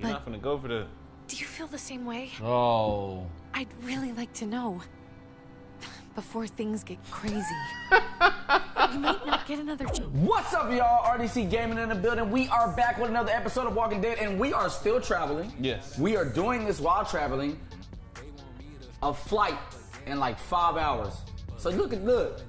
You're not gonna go for the. Do you feel the same way? Oh. I'd really like to know. Before things get crazy. we might not get another chance. What's up, y'all? RDC Gaming in the building. We are back with another episode of Walking Dead, and we are still traveling. Yes. We are doing this while traveling. A flight in like five hours. So look at look.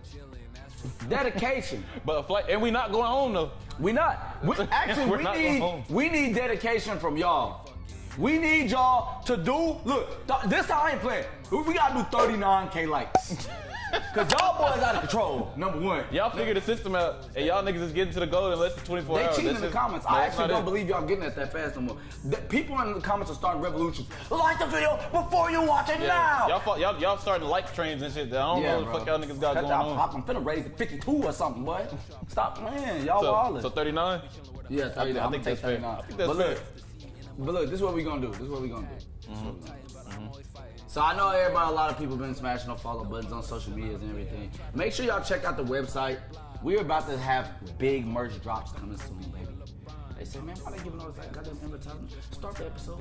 Dedication. But a flight, and we not going home though. We not. We, actually, We're not need we need dedication from y'all. We need y'all to do. Look, th- this time I ain't playing. We we gotta do 39k likes. Cause y'all boys out of control. Number one. Y'all figure the system out, and y'all niggas is getting to the goal in less than 24 They hours. cheating in the comments. no, I actually don't it. believe y'all getting that that fast no more. The people in the comments are starting revolutions. Like the video before you watch it Yeah. now. Y'all, fa- y'all, y'all starting like trains and shit. I don't know what the fuck y'all niggas got Cut going on. pop. I'm finna raise it 52 or something, boy. Stop playing. Y'all So, wildin'. so 39? yeah, 39. I think- I I'm gonna think take that's fair. 39. I think that's but look, but look, this is what we gonna do. This is what we gonna do. This is So I know everybody, a lot of people been smashing the follow buttons on social medias and everything. Make sure y'all check out the website. We're about to have big merch drops coming soon, baby. They said, man, why they giving all this like, goddamn advertisement? Start the episode.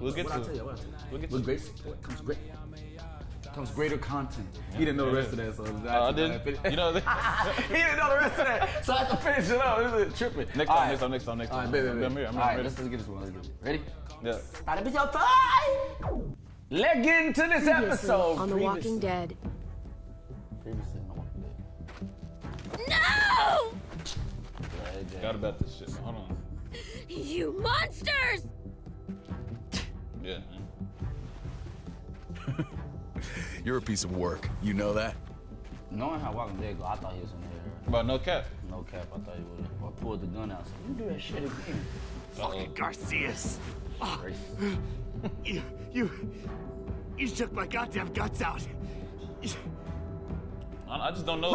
We'll get What to I tell you, what I tell you. We'll get With it. great support comes great comes greater content. he didn't know the yeah. rest of that, so Oh, I uh, didn't. You know, he didn't know the rest of that, so I have to finish it up. This is tripping. Next time, right. next time, next time, next All right, time. baby, I'm here, I'm All right, ready. let's, get this one. It. Ready? yeah. Start episode five. Let's get into this Previously episode. on The Walking Dead. Previously on The Walking Dead. No! Forgot about this shit. Hold on. You monsters! Yeah. You're a piece of work. You know that? Knowing how Walking Dead go, I thought he was in there. But no cap. No cap, I thought he would have. Or pulled the gun out. So you do that shit again. Uh-oh. Garcias. Oh, Racist. you, you, you took my goddamn guts out. I I just don't know.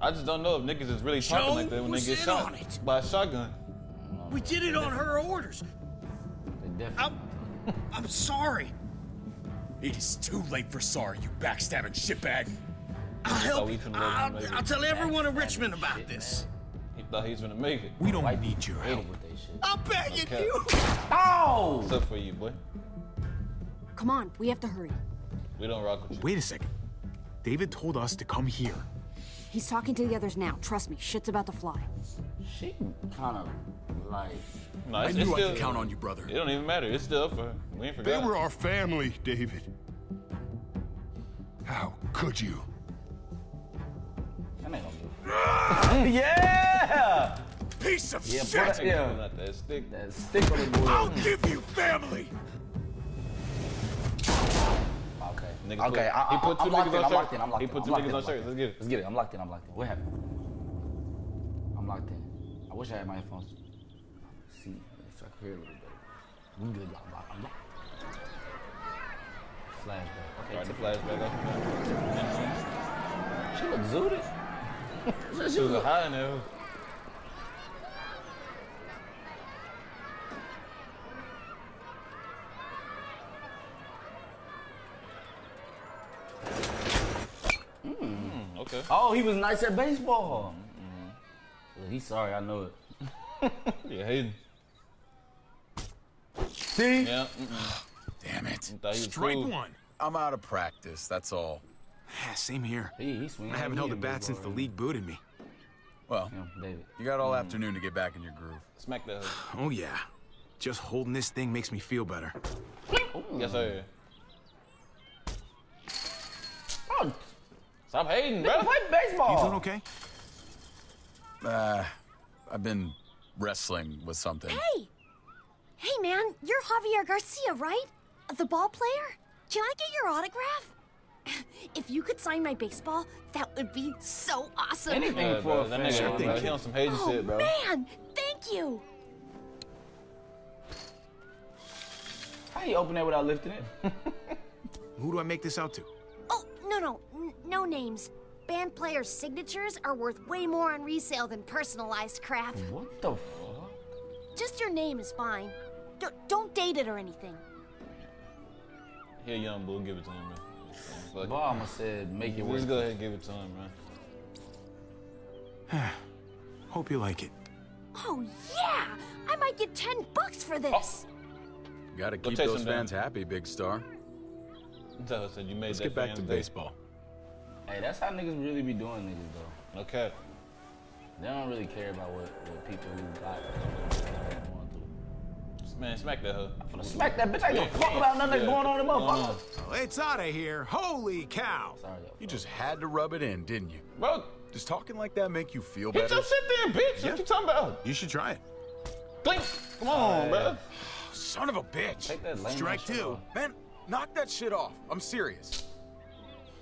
I just don't know if niggas is really talking Joe like that when they was get in shot on it. by a shotgun. We did it on her orders. I'm, I'm sorry. It is too late for sorry, you backstabbing shitbag. I'll help you. I'll, him make it. I'll tell everyone in Richmond about this. He thought he was gonna make it. We don't need your Hate help. It with that shit. I'm begging Okay. you. Oh! What's up for you, boy? Come on, we have to hurry. We don't rock with you. Wait a second. David told us to come here. He's talking to the others now. Trust me, shit's about to fly. She kind of like. No, I it's, knew it's I could count on you, brother. It don't even matter. It's still up for her. We ain't They were our family, David. How could you? That ain't yeah! Piece of Yeah, shit! put that, yeah. Not that stick. That stick on the I'll give you family! Okay. Nigga okay, put- I, he put two I'm locked niggas in. on I'm shirt. locked in. I'm locked He in. put two niggas on shirt. Let's get it. Let's get it. I'm locked in. I'm locked in. What happened? I'm locked in. I wish I had my headphones. See, so I could hear a little better. We good. I'm locked. I'm locked. Flashback. Okay. Start the take- flashback off. She look zooted. She was high in Mm, okay. Oh, he was nice at baseball. Well, he's sorry. I know it. Yeah, Hayden. See? Yeah. Mm-mm. Damn it. Thought he was Strike cool. one. I'm out of practice, that's all. Ah, Same here. He, he. I haven't held a in bat since the league booted me. Well, Yeah, David. you got all afternoon to get back in your groove. Smack that. hoe. Oh, yeah. Just holding this thing makes me feel better. Yes, sir. Oh, Stop hating, bro. play baseball. You doing okay? Uh, I've been wrestling with something. Hey! Hey, man, you're Javier Garcia, right? The ball player? Can I get your autograph? If you could sign my baseball, that would be so awesome. Anything Yeah, for bro. a fan. nigga, thing, kid. on some hating Oh, shit, bro. man, thank you. How you open that without lifting it? Who do I make this out to? Oh, no, no, n- no names. Band players' signatures are worth way more on resale than personalized crap. What the fuck? Just your name is fine. D- don't date it or anything. Here, young bull, give it to him, man. Fuck. Obama said make it work. Just go ahead and give it to him, man. Hope you like it. Oh, yeah! I'm might get 10 bucks for this. Gotta keep those fans down. happy, big star. Tell us that you made Let's that get back to day. baseball. Hey, that's how niggas really be doing niggas though. Okay. They don't really care about what, what people who got going through. Man, smack that hoe. I'm gonna smack that bitch. I ain't Yeah, give a fuck about nothing that's yeah. going on in the Going motherfucker. Well, it's out of here. Holy cow. Sorry, yo. You just had to rub it in, didn't you? Bro, Does talking like that make you feel get better? your shit there, bitch. Yeah. What you talking about? You should try it. Blink. Come on, bro. Son of a bitch. Take that lame Strike two. off. Man, knock that shit off. I'm serious.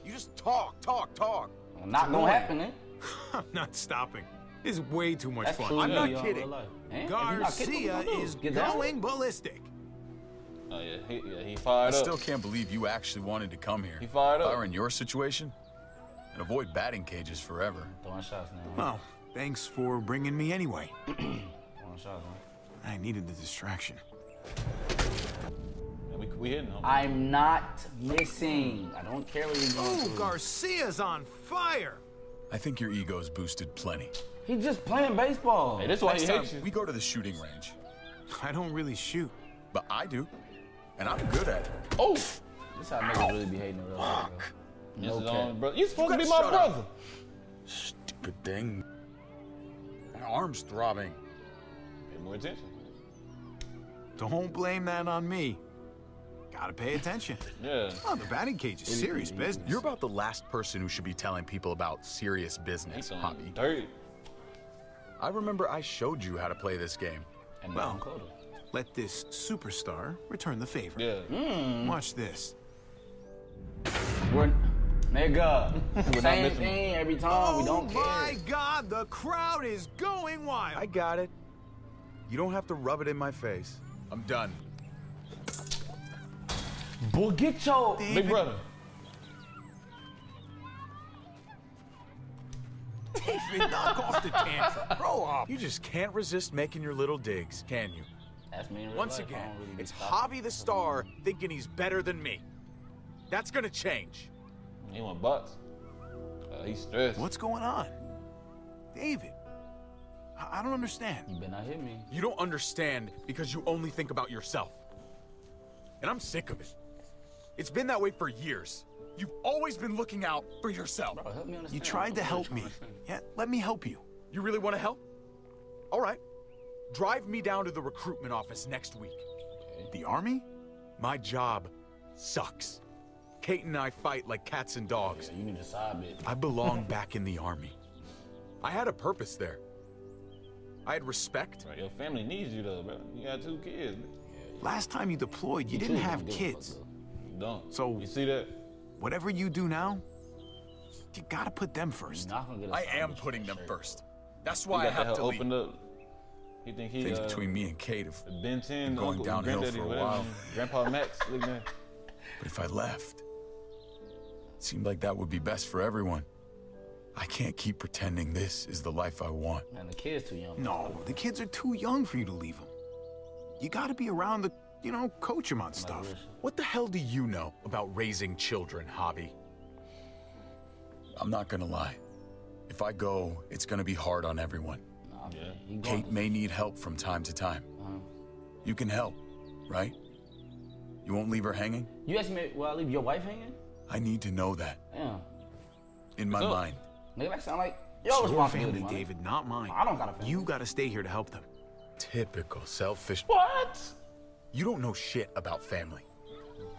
You just talk, talk, talk. Not gonna happen, eh? I'm not stopping. It's way too much That's fun. true. I'm yeah, not you kidding. Eh? If kidding, Garcia what you gonna do? is Get going ballistic. Oh yeah, he, yeah, he I fired up. still can't believe you actually wanted to come here. He fired If up. I were in your situation, I'd avoid batting cages forever. Throwing shots now. Well, thanks for bringing me anyway. Throwing shots, man. I needed the distraction. Yeah, we, we hitting him. I'm not missing. I don't care what you're going Ooh, through. Garcia's on fire. I think your ego's boosted plenty. He's just playing baseball. Hey, this is why Next he time, hates you. we go to the shooting range. I don't really shoot. But I do. And I'm good at it. Oh, This is how niggas really be hating in real life. bro. this No is cap. on, bro. You're supposed to gotta be my shut up. brother. Stupid thing. My arm's throbbing. Pay more attention. Don't blame that on me. Gotta pay attention. Yeah. Oh, the batting cage is serious business. You're about the last person who should be telling people about serious He's business, on hobby. dirt. I remember I showed you how to play this game. And Well. well. Let this superstar return the favor. Yeah. Hmm. Watch this. We're, nigga, not same missing. thing every time. we don't care. oh my. God, the crowd is going wild. I got it. You don't have to rub it in my face. I'm done. Boy, get your. Big brother. David, knock off the tantrum. Grow up. You just can't resist making your little digs, can you? That's me Once life. Again, really it's stopping. Javi the Star thinking he's better than me. That's gonna change. He want bucks. Uh, he's stressed. What's going on? David, I, I don't understand. You better not hit me. You don't understand because you only think about yourself. And I'm sick of it. It's been that way for years. You've always been looking out for yourself. Bro. You tried to help me. trying to understand. Yeah, let me help you. You really want to help? All right. Drive me down to the recruitment office next week. The army? My job sucks. Kate and I fight like cats and dogs. You need a side bitch. I belong back in the army. I had a purpose there. I had respect. Right, your family needs you though, bro. You got two kids. Last time you deployed, you too didn't have kids. Fuck, don't. So- you see that? Whatever you do now, you gotta put them first. You're not gonna get a I am putting them sure. first. That's why I have to hell leave. up. He think he Things uh, between me and Kate have been 10, going Uncle, downhill for a whatever, while. Grandpa Max, look at that. But if I left, it seemed like that would be best for everyone. I can't keep pretending this is the life I want. Man, the kid's too young. No, the kids are too young for you to leave them. You gotta be around to, you know, coach them on stuff. What the hell do you know about raising children, Javi? I'm not gonna lie. If I go, it's gonna be hard on everyone. Nah, Yeah. Kate may need help from time to time. Uh-huh. You can help, right? You won't leave her hanging? You asked me, will I leave your wife hanging? I need to know that Yeah. in my So- mind. Nigga, that sound like It's your your responsibility, family. David, not mine. I don't got a family. You gotta stay here to help them. Typical selfish. What? You don't know shit about family.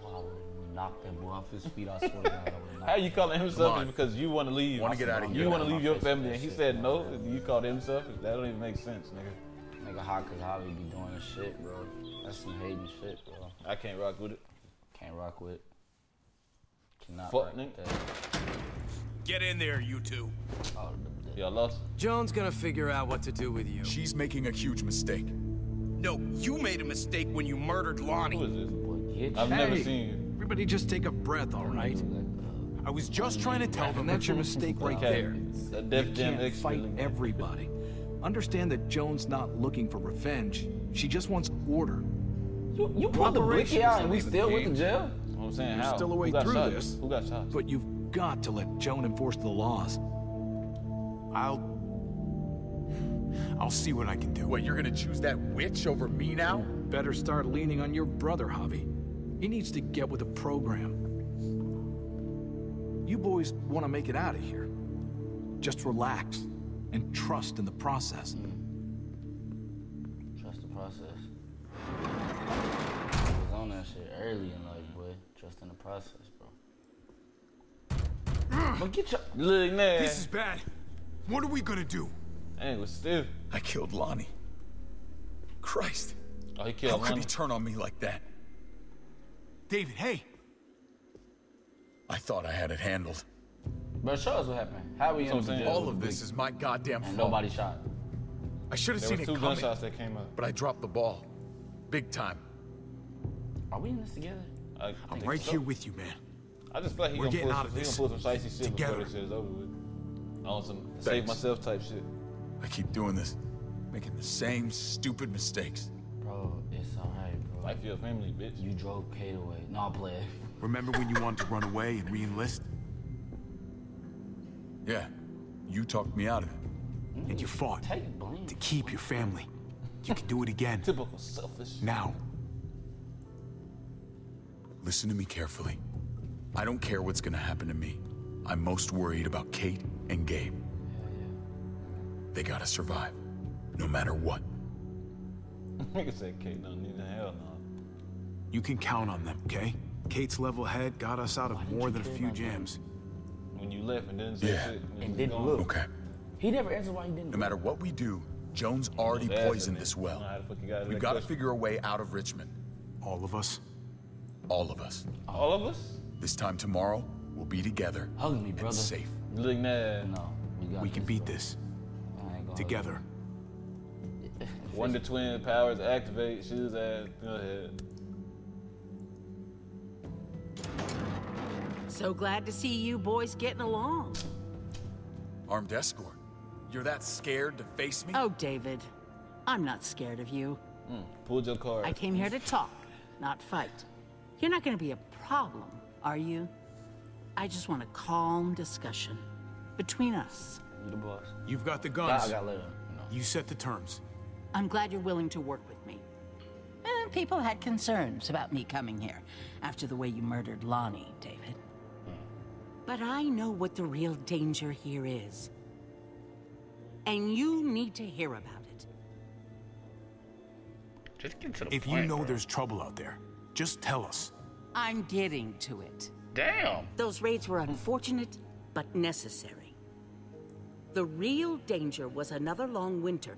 I would knock that boy off his feet. I swear to God, I How you calling him Come selfish because you want to leave? Wanna get outta here. You want to leave your family, and he said no. You called him selfish. That don't even make sense, nigga. Nigga hot cause Holly be doing this shit, bro. That's some hating shit, bro. I can't rock with it. Can't rock with. It. Cannot Fuck, rock nigga. that. Get in there, you two. Oh, Y'all lost. Joan's gonna figure out what to do with you. She's making a huge mistake. No, you made a mistake when you murdered Lonnie. is this? Boy, I've your- never seen you. Everybody just take a breath, all right? I was just trying to tell them And that's your mistake right Okay. there. That Def You can't X fight feeling. everybody. Understand that Joan's not looking for revenge. She just wants order. You, you pulled the blicky out and we the name of still the with the game. jail? That's what I'm saying. There's How? still a Who way through shot? this. Who got shot? But you've got to let Joan enforce the laws. I'll I'll see what I can do. What, you're gonna choose that witch over me now? Better start leaning on your brother, Javi. He needs to get with the program. You boys want to make it out of here. Just relax and trust in the process. Trust the process. I was on that shit early in life, boy. Trust in the process, bro. But get your look man. This is bad. What are we gonna do? Dang, was stiff. I killed Lonnie. Christ. Oh, he How killed could he turn on me like that? David, hey. I thought I had it handled. But show us what happened. How we That's what in I'm the saying. All of this is my goddamn and fault. nobody shot. I should have There seen it two gunshots that came up. but I dropped the ball. Big time. Are we in this together? I, I'm right so. here with you, man. I just feel like he We're gonna getting pull, out of he this. gonna pull some shicey shit Together. before this shit is over with. On some save myself type shit. I keep doing this, making the same stupid mistakes. Bro, it's alright, bro. Life of your family, bitch. You drove Kate away. No, I'm playing. Remember when you wanted to run away and re-enlist? Yeah, you talked me out of it. Mm-hmm. And you fought Take blame. to keep your family. You can do it again. Typical selfish. Now. Listen to me carefully. I don't care what's gonna happen to me. I'm most worried about Kate and Gabe. They gotta survive, no matter what. Nigga said Kate don't need the hell no. You can count on them, okay? Kate's level head got us out of more than a few jams. When you left and didn't say Yeah. shit. when And didn't gone. look. Okay. He never answered why he didn't. No matter what we do, Joan's already poisoned me. this I know well. how the fuck you got We've got to figure a way out of Richmond. All of us. All of us. All of us? This time tomorrow, we'll be together Hug me, and brother. safe. Look nah. No, we got We can beat bro. this. I ain't gonna Together. Wonder Twin powers activate. Shoes ass. Go ahead. So glad to see you boys getting along. Armed escort. You're that scared to face me? Oh, David, I'm not scared of you. Mm, pulled your card. I came here to talk, not fight. You're not going to be a problem, are you? I just want a calm discussion between us. You the boss. You've got the guns. I guns. got later. You. You set the terms. I'm glad you're willing to work with me. Eh, people had concerns about me coming here after the way you murdered Lonnie, David. But I know what the real danger here is. And you need to hear about it. Just get to the If you know there's trouble out there, just tell us. I'm getting to it. Damn. Those raids were unfortunate, but necessary. The real danger was another long winter.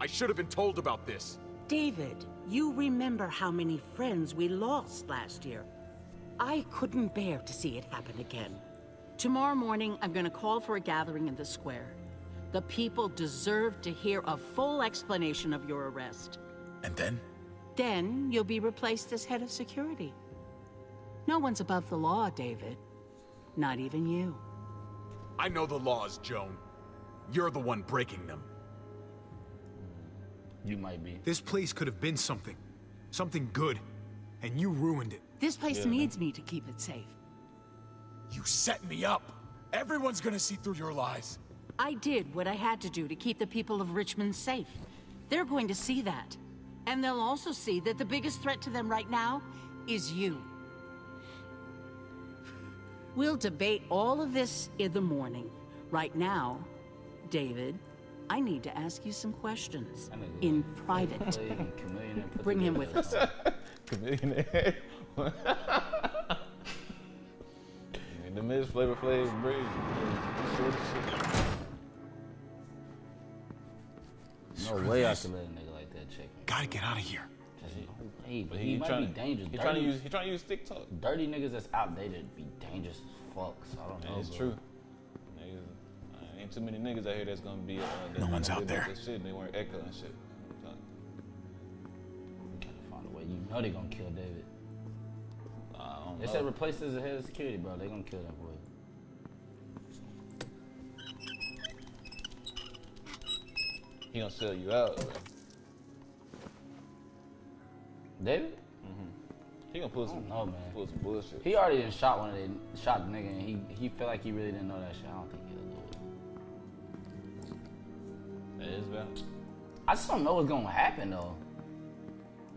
I should have been told about this. David, you remember how many friends we lost last year. I couldn't bear to see it happen again. Tomorrow morning, I'm gonna call for a gathering in the square. The people deserve to hear a full explanation of your arrest. And then? Then you'll be replaced as head of security. No one's above the law, David. Not even you. I know the laws, Joan. You're the one breaking them. You might be. This place could have been something. Something good. And you ruined it. This place Yeah. needs me to keep it safe. You set me up. Everyone's gonna see through your lies. I did what I had to do to keep the people of Richmond safe. They're going to see that. And they'll also see that the biggest threat to them right now is you. We'll debate all of this in the morning. Right now, David, I need to ask you some questions That nigga in private. Played and chameleon and Bring him with us. Chameleon. the Miz Flavor Flav breed. Short as shit. No way I could let a nigga like that check me. Gotta get out of here. Just no way. But But he, he, might trying be dangerous. He trying to use. He trying to use TikTok. Dirty niggas that's outdated be dangerous as fuck. So I don't know. It's true. Niggas, ain't too many niggas out here that's gonna be. Uh, that's No one's out there. Shit. and They weren't echo and shit. So, Gotta find a way. You know they gonna kill David. I don't They know. said replace as a head of security, bro. They gonna kill that boy. He gonna sell you out. bro. David? He gonna pull I some. know, man. Pull some bullshit. He already done shot one of them, shot the nigga, and he he felt like he really didn't know that shit. I don't think That is valid. I just don't know what's gonna happen though.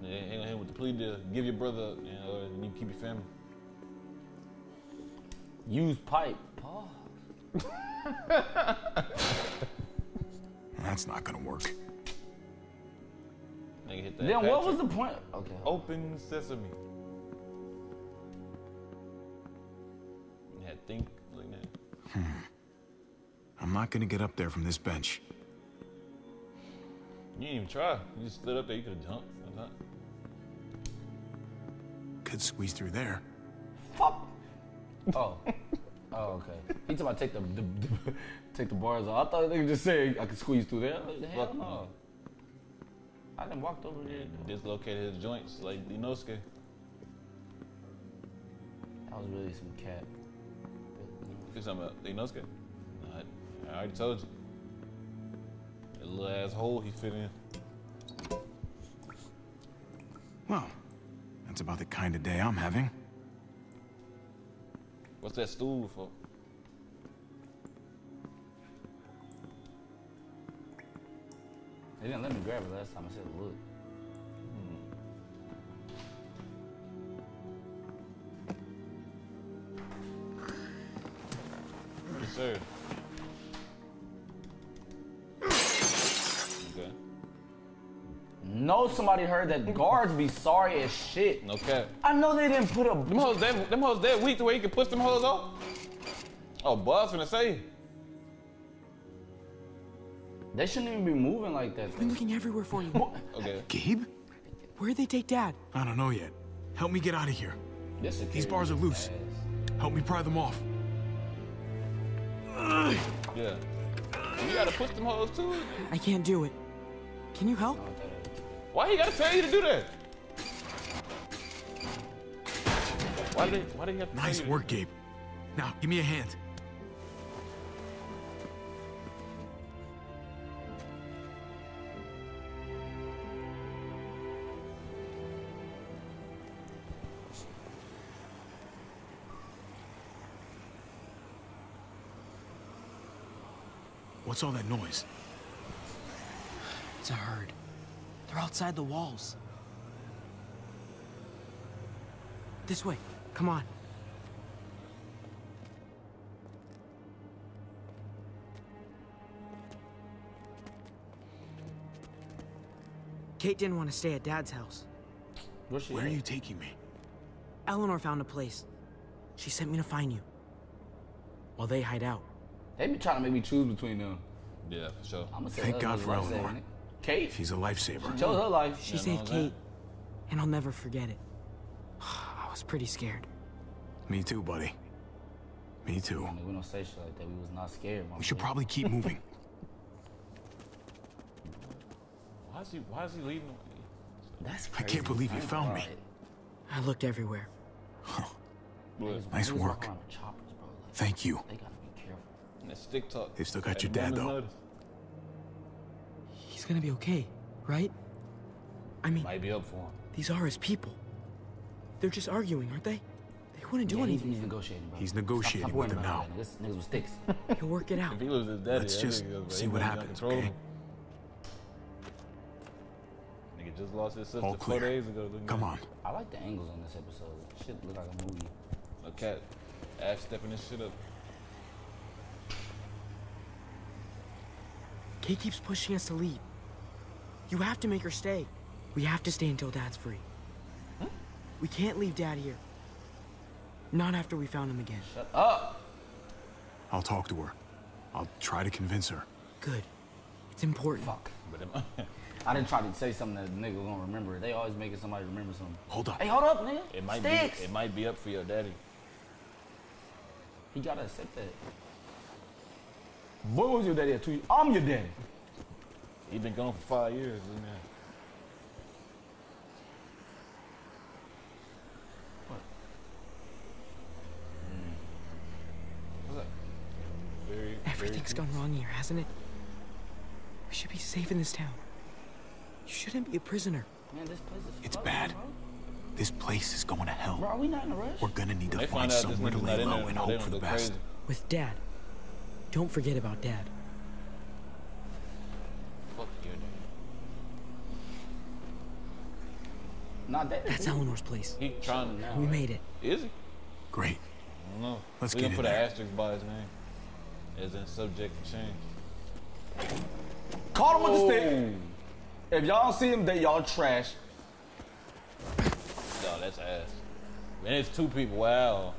Yeah, hang on him with the plea deal. Give your brother, you know, and you keep your family. Use pipe. Pause. That's not gonna work. Nigga hit that. Then what was the point? Okay. Open sesame. Yeah, think like that. Hmm. I'm not gonna get up there from this bench. You didn't even try. You just stood up there. You could have jumped. That's not- Could squeeze through there. Fuck. Oh. Oh, okay. He talking about take the, the, the take the bars off. I thought they were just saying I could squeeze through there. Hell Fuck no. I done walked over there. Dislocated his joints like Inosuke. That was really some cat. You talking about Inosuke? Nah, I already told you. That little ass hole he fit in. Well, that's about the kind of day I'm having. What's that stool for? They didn't let me grab it last time. I said look. Know somebody heard that guards be sorry as shit. No cap. I know they didn't put a. Them hoes that them hoes that weak the way you can push them hoes off. Oh, boy, I finna say. They shouldn't even be moving like that. I've been looking everywhere for you. Okay. Gabe? Where'd they take Dad? I don't know yet. Help me get out of here. This These bars are loose. Help me pry them off. Yeah. You gotta push them hoes too. I can't do it. Can you help? Why he gotta tell you to do that? Why did they, why did he have to Nice tell you work, Gabe. Now, give me a hand. What's all that noise? It's a herd. They're outside the walls. This way. Come on. Kate didn't want to stay at Dad's house. Where are you taking me? Eleanor found a place. She sent me to find you. While they hide out. They be trying to make me choose between them. Yeah, for sure. I'm gonna say Thank God for a lifesaver, Eleanor. Nigga. Kate. She's a lifesaver. She chose her life. She saved Kate. And I'll never forget it. I was pretty scared. Me too, buddy. Me too. Nigga, we don't say shit like that. We was not scared. We should probably keep moving. Why is he why is he leaving? That's I can't believe you found me. I looked everywhere. Nice work. Thank you. They gotta be careful. And stick talk. They've still got your dad, though. noticed. He's gonna be okay, right? I mean, Might be up for him. these are his people. They're just arguing, aren't they? They wouldn't do Yeah, anything. he's negotiating, bro. He's negotiating stop with them now. that, nigga. Niggas with sticks. He'll work it out. If he was his daddy, Let's just nigga see what happens, okay? him. Nigga just lost his sister All four clear. days ago. Come on. I like the angles on this episode. Shit look like a movie. A cat. Ash stepping this shit up. Kate keeps pushing us to leave. You have to make her stay. We have to stay until Dad's free. We can't leave Dad here. Not after we found him again. Shut up. I'll talk to her. I'll try to convince her. Good. It's important. Fuck. But I- I didn't try to say something that the nigga was gonna remember. They always making somebody remember something. Hold up. Hey, hold up, nigga. it might Sticks. be it might be up for your daddy. He gotta accept that. What was your daddy at two? I'm your daddy. He been gone for five years, isn't he? Hmm. What's that? Very, Everything's gone wrong here, hasn't it? We should be safe in this town. You shouldn't be a prisoner. Man, this place is It's bad. Bro. This place is going to hell. bro, are we not in a rush? We're gonna need to They find find somewhere to lay low and hope for the best. crazy. With Dad. Don't forget about Dad. Not David. That's Eleanor's place. He trying to now. We made it. Is he? Great. I don't know. Let's we get gonna put there. an asterisk by his name, as in subject to change. Caught him with the stick. Oh. If y'all don't see him, then y'all trash. No, that's ass. And it's two people. Wow. Wow,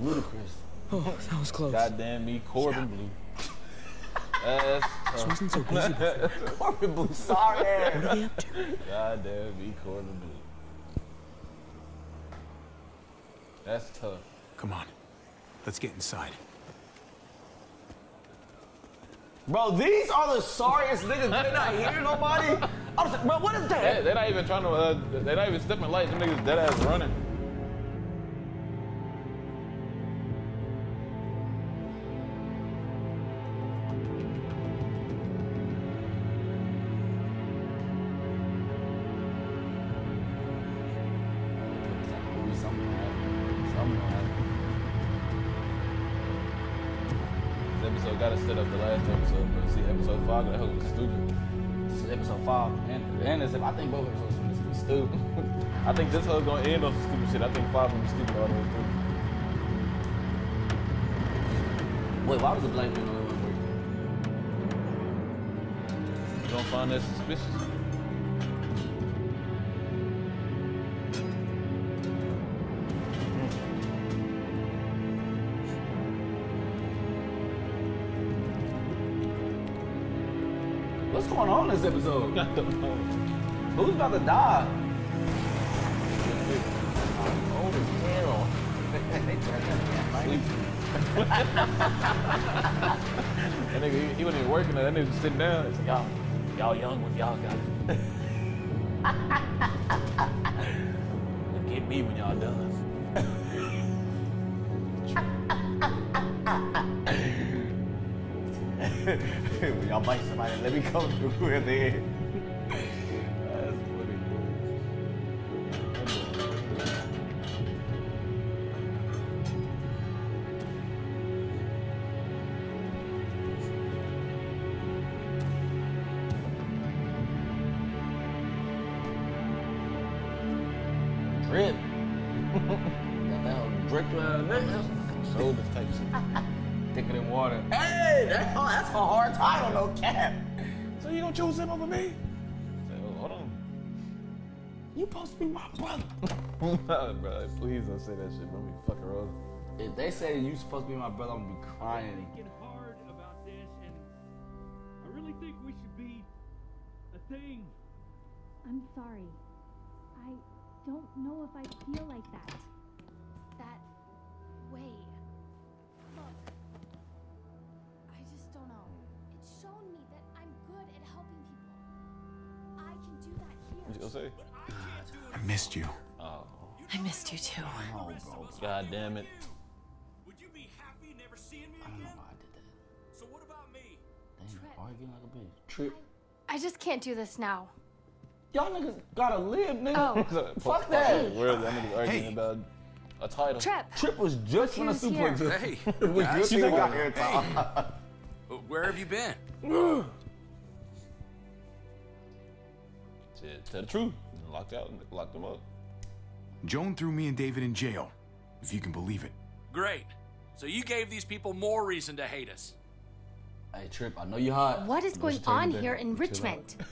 Ludicrous. Oh, that was close. Goddamn me, Corbin Bleu. That's This wasn't so busy before. Corbin Bleu, sorry. What are they up to? Goddamn me, Corbin Bleu. That's tough. Come on. Let's get inside. Bro, these are the sorriest niggas. They not hear nobody. I was like, bro, what is They, that? they're not even trying to. Uh, they're not even stepping light. Them niggas dead ass running. I think this hoe gonna end on some stupid shit. I think five of them stupid all the way through. Wait, why was the black man the only one working? You don't find that suspicious? What's going on in this episode? I don't know. Who's about to die? Old as hell. Sleep. that nigga, he, he wasn't even working. That nigga was sitting down. Like, y'all, y'all young when y'all got it. Get me when y'all done. when y'all bite somebody, let me come through at the end. You supposed to be my brother. Nah, bro, please don't say that shit. Don't be fucking wrong. If they say you supposed to be my brother, I'm gonna be crying. thinking hard about this, and I really think we should be a thing. I'm sorry. I don't know if I feel like that. That way. Look, I just don't know. It's shown me that I'm good at helping people. I can do that What you here. gonna say? I missed you. Oh, I missed you too. Oh, bro. god damn it. Would you be happy never seeing me I don't know why I did that. So what about me? Damn, arguing like a bitch. Tripp. I just can't do this now. Y'all niggas gotta live, nigga. Oh. Fuck that. Where that niggas arguing Hey. about a title? Tripp. Tripp was just when the Who's here? Hey, we guys. just got here, Tom. Uh, Where have you been? Shit, tell the truth. Locked out, and locked them up. Joan threw me and David in jail, if you can believe it. Great. So you gave these people more reason to hate us. Hey, Tripp, I know you're hot. What is going just tell you on here in Richmond?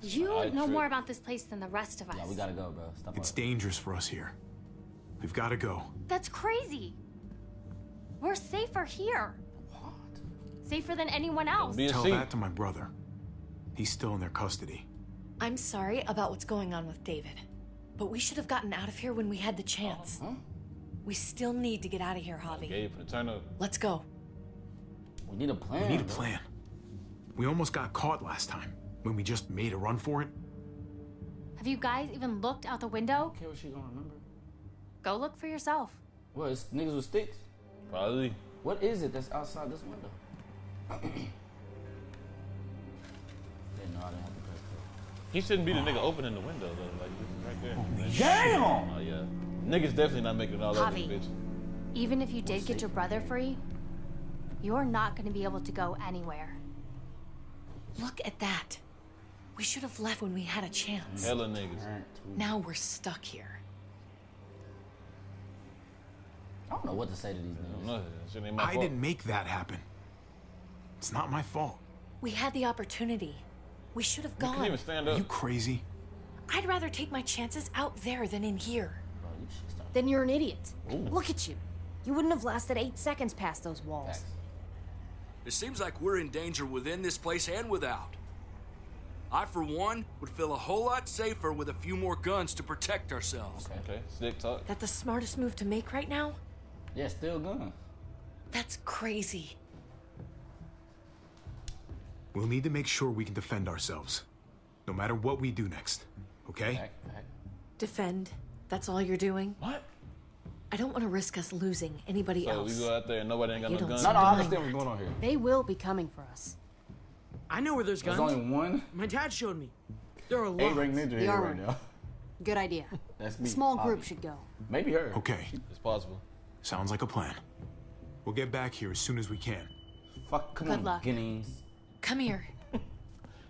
You I know trip. more about this place than the rest of us. Yeah, we gotta go, bro. Stop It's it. dangerous for us here. We've got to go. That's crazy. We're safer here. What? Safer than anyone else. Be a Tell seat. that to my brother. He's still in their custody. I'm sorry about what's going on with David, but we should have gotten out of here when we had the chance. Huh? We still need to get out of here, Javi. Gave for the turn up. Let's go. We need a plan. We need a plan. We almost got caught last time when we just made a run for it. Have you guys even looked out the window? care what she gonna remember. Go look for yourself. What, it's niggas with sticks? Probably. What is it that's outside this window? Didn't know I didn't have to press He shouldn't be the nigga opening the window though. Like this right there. that. Damn! Oh yeah. Niggas definitely not making it all over this Javi. bitch. Even if you did get your brother free, you're not going to be able to go anywhere. Look at that. We should have left when we had a chance. Hella niggas. Now we're stuck here. I don't know what to say to these niggas. No, that shit ain't my I didn't make that happen. It's not my fault. We had the opportunity. We should have You couldn't gone. even stand Are you crazy? I'd rather take my chances out there than in here. Oh, then you're an idiot. Look at you. You wouldn't have lasted eight seconds past those walls. It seems like we're in danger within this place and without. I, for one, would feel a whole lot safer with a few more guns to protect ourselves. Okay, stick talk. That the smartest move to make right now? Yeah, still gun. That's crazy. We'll need to make sure we can defend ourselves. No matter what we do next. Okay? Defend. That's all you're doing? What? I don't want to risk us losing anybody So else. we go out there and nobody ain't got You no don't guns. seem to what's going on here. They will be coming for us. I know where there's There's guns. only one. My dad showed me. There are Eight lots. rank ninja The here right now. Good idea. That's me. Small group should go. Maybe her. Okay. It's possible. Sounds like a plan. We'll get back here as soon as we can. Fuck, come Good on, luck. Guineas. Come here.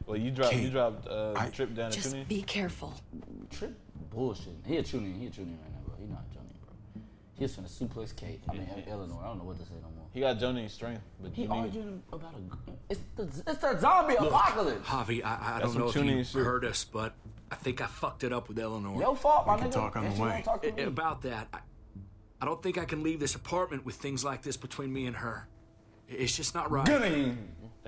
Well, you dropped you dropped uh, I- trip down to Just be careful. Trip bullshit. He a tuning. He a tuning right now, bro. He not a tuning, bro. He's finna suplex Kate. I mean, Eleanor. I don't know what to say no more. He got Johnny's strength, but He you need arguing about a. It's the it's the zombie apocalypse. Javi, I, I don't some know if tuning you shit. heard us, but I think I fucked it up with Eleanor. Your fault, my We can nigga. talk on the And she way. talk to I- me. about that, I, I don't think I can leave this apartment with things like this between me and her. It's just not right. Guinea.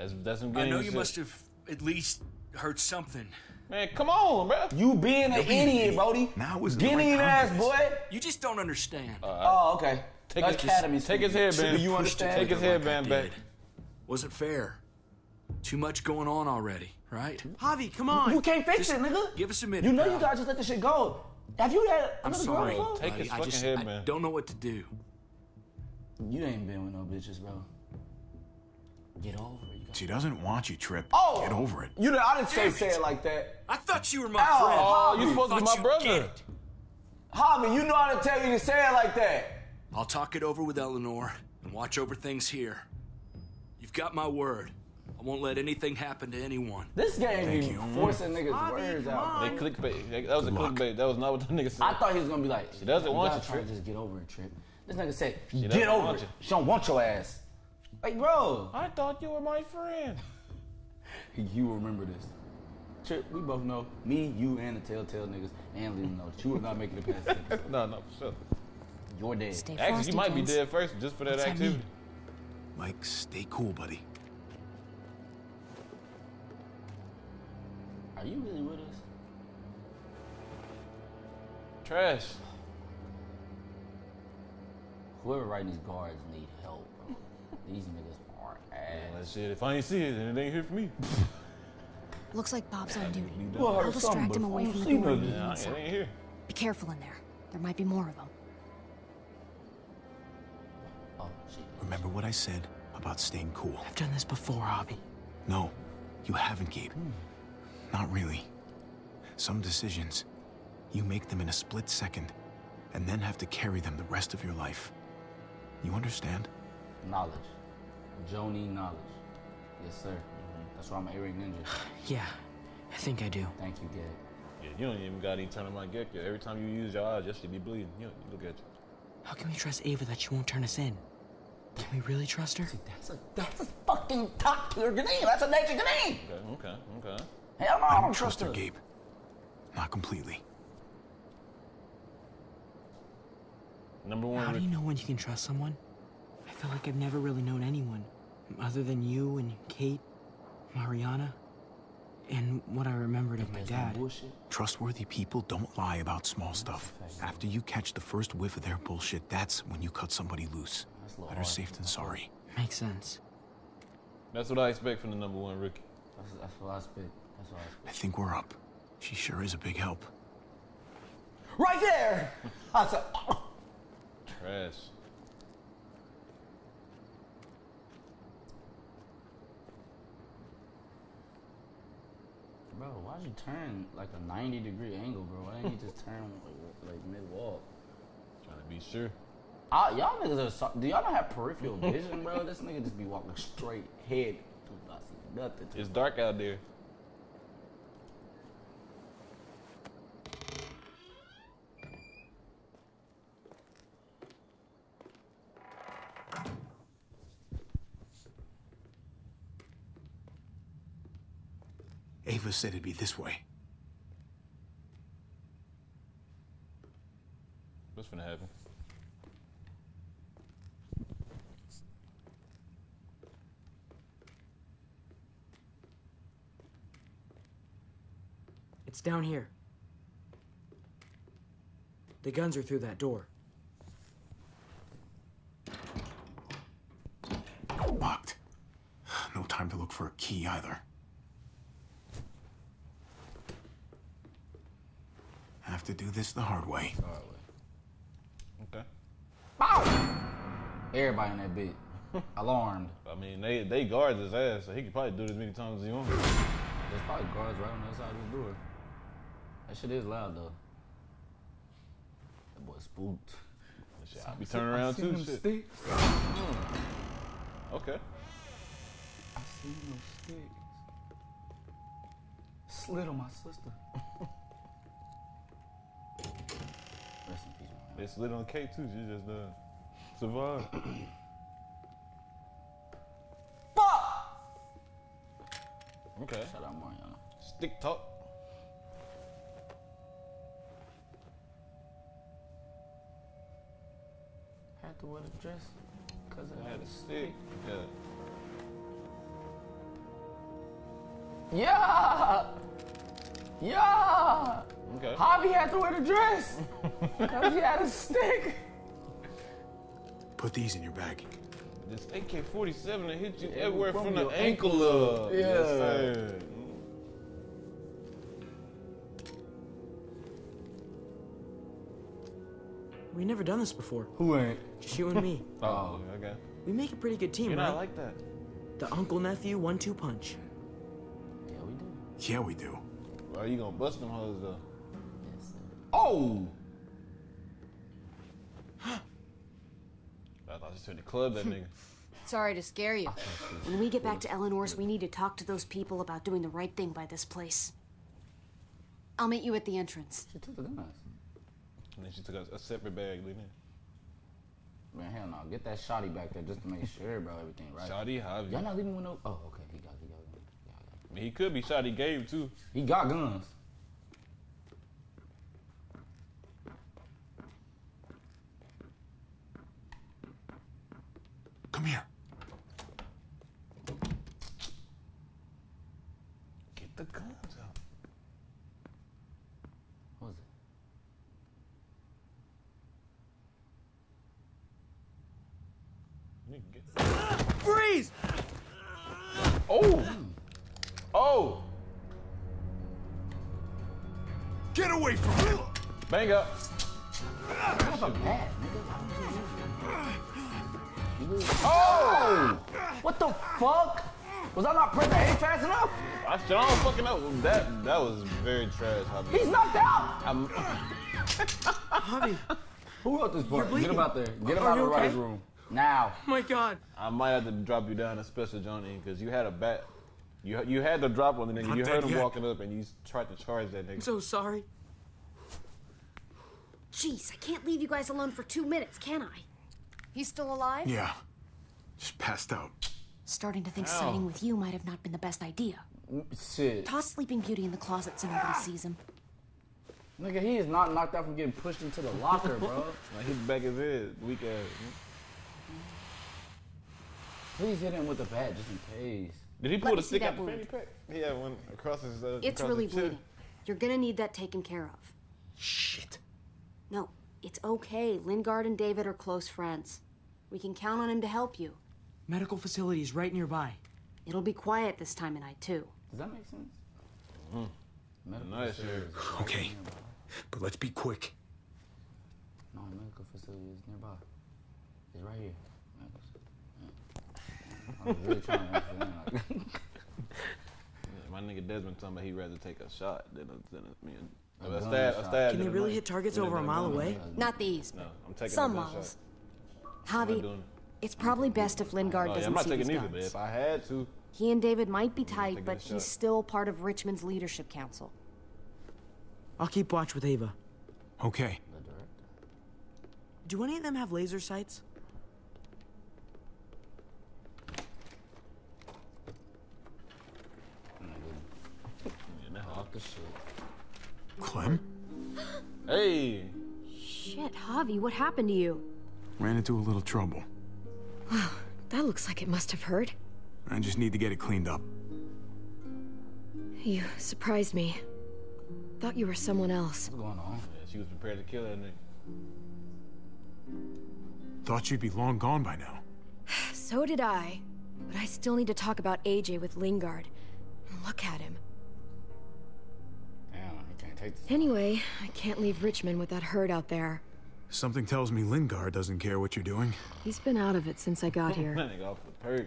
That's that's some I know you shit. must have at least heard something. Man, come on, bro. You being an idiot, Brody. Now is the Guinea right ass context. boy. You just don't understand. Uh, oh, okay. Take That's his, Academy take his speak. headband. Do you understand? Take his headband I back. did. Wasn't fair. Too much going on already, right? Javi, come on. You can't fix Just it, nigga. Give us a minute. You know pal. you gotta just let this shit go. Have you had I'm another sorry. girl before? Take his. I fucking just head, I man. don't know what to do. You ain't been with no bitches, bro. Get over it. You got- She doesn't want you, Tripp. Oh! Get over it. You know, I didn't say say it like that. I thought you were my Ow, friend. Oh, Javi. you supposed to be my brother. get it. Javi, you know how to tell you to say it like that. I'll talk it over with Eleanor and watch over things here. You've got my word. I won't let anything happen to anyone. This game Thank be you. forcing niggas' Javi, words out. on. They clickbait. That was a Good luck. clickbait. That was not what the nigga said. I thought he was gonna be like, She doesn't want you, to Tripp. Just get over it, Tripp. This nigga said, She get doesn't over want it. you. She don't want your ass. Like, bro, I thought you were my friend. you remember this. Tripp, we both know, me, you, and the Telltale niggas, and Lena know that you will not making it past this episode. No, no, for sure. You're dead. Stay Actually, frosty, you might be dead first just for that What's activity. mean? Mike, stay cool, buddy. Are you really with us? Trash. Whoever writing these guards need help, bro. These niggas are Well, ass. shit, if I ain't see it, then it ain't here for me. Looks like Bob's on duty. Well, I I'll heard distract him away from the door and nothing. leave him Nah, it ain't here. Be careful in there. There might be more of them. Oh. Remember what I said about staying cool? I've done this before, Javi. No, you haven't, Gabe. Hmm. Not really. Some decisions, you make them in a split second, and then have to carry them the rest of your life. You understand? Knowledge. Joni knowledge. Yes, sir. Mm-hmm. That's why I'm an A-Ring Ninja. Yeah, I think I do. Thank you, Gabe. Yeah, you don't even got any turn on my Gekko. Every time you use your eyes, your shit be bleeding. You know, look at you. How can we trust Ava that she won't turn us in? Can we really trust her? That's a that's a fucking top tier game. That's a nature game. Okay, okay, okay. Hell no, I I don't don't trust her, her. Gabe. Not completely. Number one. How do you know when you can trust someone? I feel like I've never really known anyone other than you and Kate, Mariana, and what I remembered of my dad. Trustworthy people don't lie about small stuff. After you catch the first whiff of their bullshit, that's when you cut somebody loose. That's a little Better safe than sorry. Makes sense. That's what I expect from the number one rookie. That's, that's what I spit. That's what I spit. I think we're up. She sure is a big help. Right there. I said, oh. Trash. Bro, why'd you turn like a 90 degree angle, bro? Why didn't you just turn like, like mid walk? Trying to be sure. Uh, y'all niggas are so, do y'all not have peripheral vision, bro? This nigga just be walking straight head. to I see nothing. It's dark out there. Ava said it'd be this way. What's gonna happen? It's down here. The guns are through that door. Locked. No time to look for a key either. Have to do this the hard way. Okay. Everybody in that bit. Alarmed. I mean, they they guard his ass, so he could probably do it as many times as he wants. There's probably guards right on the other side of the door. That shit is loud though. That boy spooked. Shit, I be turning around too. Shit. sticks. Hmm. Okay. I seen those sticks. Slid on my sister. They slid on K too. She just done. uh, survived. Okay. Shout out Mariana. Stick talk. Had to wear the dress because I Had a stick. Yeah. Yeah! Yeah! Okay. Javi had to wear the dress because he had a stick. Put these in your bag. This AK-47 that hit you Yeah, everywhere from from, the ankle ankle up. up. Yes, Yeah. We never done this before. Who ain't? Just you and me. Oh, okay. We make a pretty good team, You're right? not like that. the uncle nephew one two punch. Yeah, we do. Yeah, we do. Are you gonna bust them hoes though? Oh! I thought you said the club that nigga. Sorry to scare you. When we get back to Eleanor's, we need to talk to those people about doing the right thing by this place. I'll meet you at the entrance. She took the guns. And then she took a, a separate bag, leaving. Man, hell no. Get that shotty back there just to make sure, bro, everything right. Shotty Javi. Y'all not leaving with no. Oh, okay. He got, he got, he got. I mean, he could be shot. He gave too. He got guns. Come here. Get the guns out. What was it? Freeze! Oh! Oh! Get away from me! Bang up. Have a bat, Oh! What the fuck? Was I not pressing A fast enough? I, shit, I don't fucking know. That that was very trash. Javi. He's knocked out. I'm, Javi, Who wrote this part? Get bleeding. him out there. Get him Are out of you the writer's room. Now. oh my god. I might have to drop you down a special Johnny because you had a bat. You you had to drop on the nigga. Not you heard him yet. walking up and you tried to charge that nigga. I'm nigga. so sorry. Jeez, I can't leave you guys alone for two minutes, can I? He's still alive? Yeah. Just passed out. Starting to think Ow. siding with you might have not been the best idea. Shit. Toss Sleeping Beauty in the closet so nobody sees him. Nigga, he is not knocked out from getting pushed into the locker, bro. Like hit the back of his head, weak ass. Please hit him with the bat just in case. Did he pull me the stick out the wound. fanny pack? He had one across his. Uh, It's across really his bleeding. You're gonna need that taken care of. Shit. No, it's okay. Lingard and David are close friends. We can count on him to help you. Medical facilities right nearby. It'll be quiet this time of night, too. Does that make sense? Hmm. Medical Nice, facility sir. is right Okay. nearby. But let's be quick. No, medical facility is nearby. It's right here. I was really trying to understand. Like, Yeah, my nigga Desmond talking about he'd rather take a shot than a, than a, me and, A a gun stab. A shot. Can they really hit targets over a mile away? Not these. No, I'm taking Some miles. shot. Javi, it's probably best if Lingard Oh, yeah, doesn't I'm not see taking either, but if I had to, He and David might be tight, but he's still part of Richmond's leadership council. I'll keep watch with Ava. Okay. Do any of them have laser sights? Talk the shit. Clem? Hey. Shit, Javi, what happened to you? Ran into a little trouble. Wow, that looks like it must have hurt. I just need to get it cleaned up. You surprised me. Thought you were someone else. What's going on? Yeah, she was prepared to kill that nigga. Thought you'd be long gone by now. So did I. But I still need to talk about AJ with Lingard. Look at him. Damn, take this. Anyway, I can't leave Richmond with that herd out there. Something tells me Lingard doesn't care what you're doing. He's been out of it since I got here. That nigga off the perk.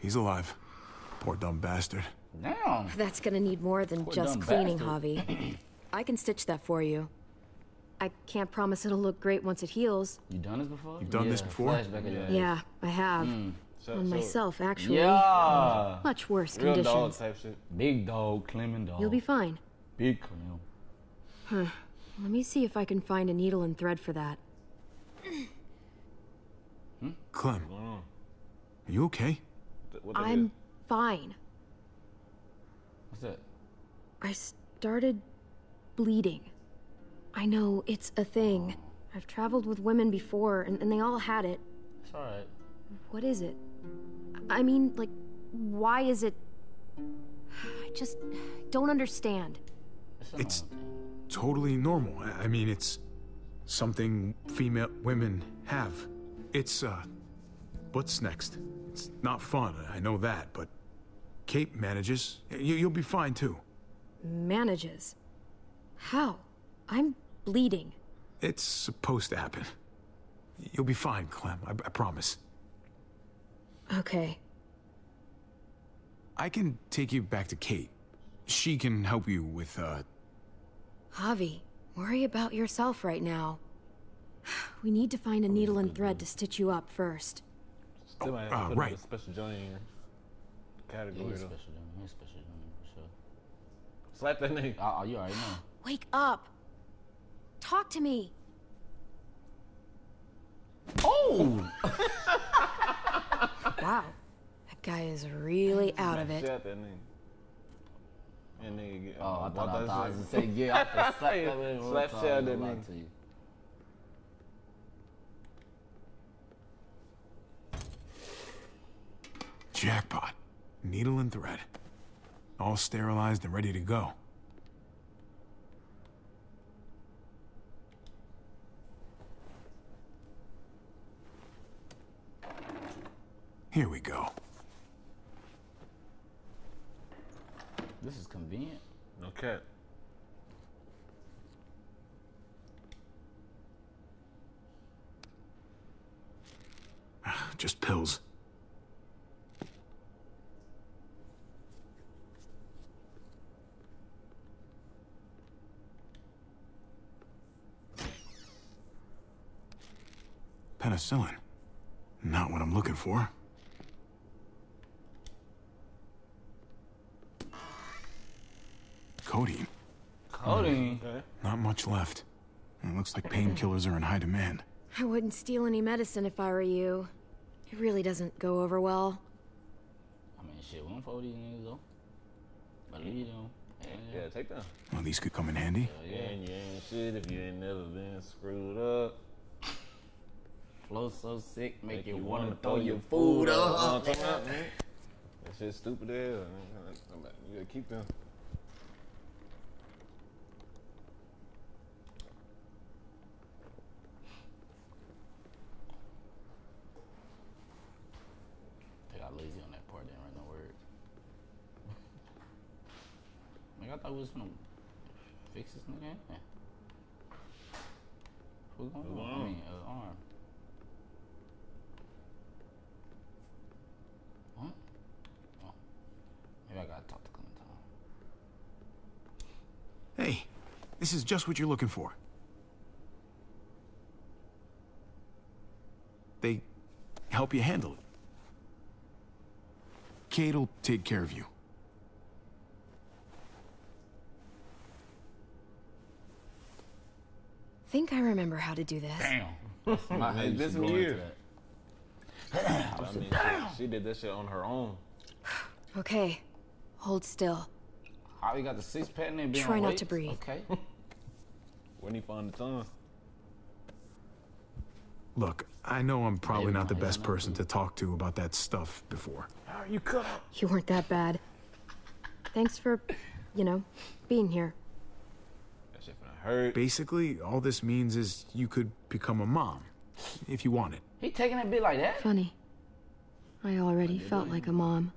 He's alive. Poor dumb bastard. Damn. That's gonna need more than Poor just cleaning, bastard. Javi. I can stitch that for you. I can't promise it'll look great once it heals. You done this before? You've done this before? flashback Yeah. I have. Mm. So- On so- myself, actually. Yeah. Much worse Real dog conditions. type shit. Big dog, Clem and dog. You'll be fine. Big Clem. Huh. Let me see if I can find a needle and thread for that. Hmm? Clem, What's going on? are you okay? What they I'm fine. What's that? I started bleeding. I know it's a thing. I've traveled with women before, and, and they all had it. It's alright. What is it? I mean, like, why is it. I just don't understand. It's totally normal. I- mean, it's something female women have. It's, uh, what's next? It's not fun, I know that, but Kate manages. You, you'll be fine too. Manages. How? I'm bleeding. It's supposed to happen. You'll be fine, Clem. I, I promise. Okay. I can take you back to Kate. She can help you with, uh, Javi, worry about yourself right now. We need to find a needle and thread to stitch you up first. Still might have to uh, right. a special joint in category He's though. special, though. He's special, though, for sure. Slap that nigga. Oh, you already know. Wake up! Talk to me! Oh! Wow. That guy is really out of it. Slap that nigga. Get. Oh, I walk thought I that thought I was gonna say, yeah, I thought slap that man one Slap time, shit out I that ain't gonna lie nigga. to you. jackpot. Needle and thread. All sterilized and ready to go. Here we go. This is convenient. No cap. Just pills. Penicillin. Not what I'm looking for. Codeine. Codeine? Oh, Not much left. It looks like painkillers are in high demand. I wouldn't steal any medicine if I were you. It really doesn't go over well. I mean, shit, we don't fuck these niggas, though. Believe them. Yeah, take them. Well, these could come in handy. Yeah, and you ain't shit if you ain't never been screwed up. Flow so sick, make, you you wanna wanna throw throw your your food food up. up. That shit stupid as hell. You gotta keep them. They got lazy on that part, didn't write no word. like, I thought we was gonna fix this nigga. Yeah. What's going What's on? I mean, uh, arm. What? Oh. Maybe I gotta talk to Clementine. Hey, this is just what you're looking for. They help you handle it. Kate'll take care of you. I think I remember how to do this. My It's head been used to some go into years. that. I mean, she, she did this shit on her own. Okay, hold still. Oh, you got the six pack and then being Try on not weights? to breathe. Okay. When he find the time. Look, I know I'm probably not the best person to talk to about that stuff before. How are you cut. You weren't that bad. Thanks for, you know, being here. That shit finna hurt. Basically, all this means is you could become a mom, if you wanted. He taking a bit like that? Funny. I already felt like a mom.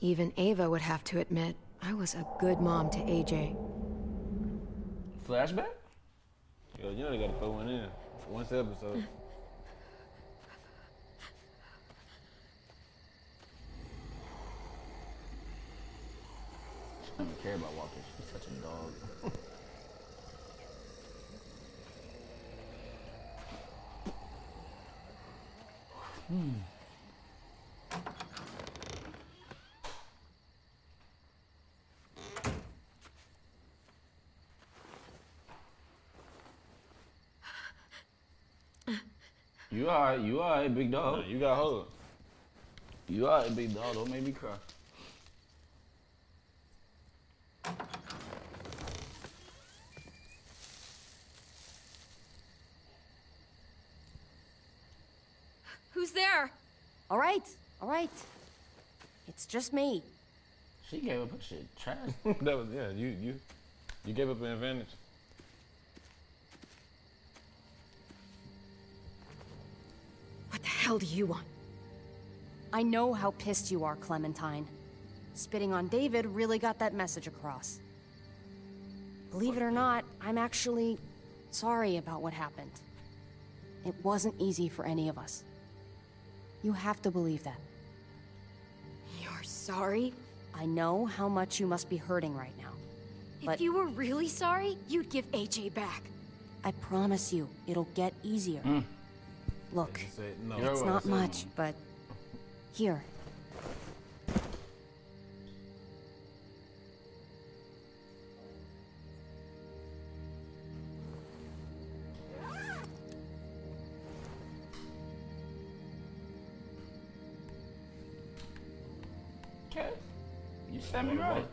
Even Ava would have to admit I was a good mom to AJ. Flashback? Yo, you know they gotta throw one in. Once episode. I don't care about Walker. She's such a dog. Hmm. You alright, you alright, big dog. You got hold. You alright, big dog. Don't make me cry. Who's there? All right, all right. It's just me. She gave up her shit. Trash. that was yeah. You you you gave up an advantage. What the hell do you want? I know how pissed you are, Clementine. Spitting on David really got that message across. Believe it or not, I'm actually sorry about what happened. It wasn't easy for any of us. You have to believe that. You're sorry? I know how much you must be hurting right now. But If you were really sorry, you'd give AJ back. I promise you, it'll get easier. Mm. Look, no. It's not much, but here. You me right.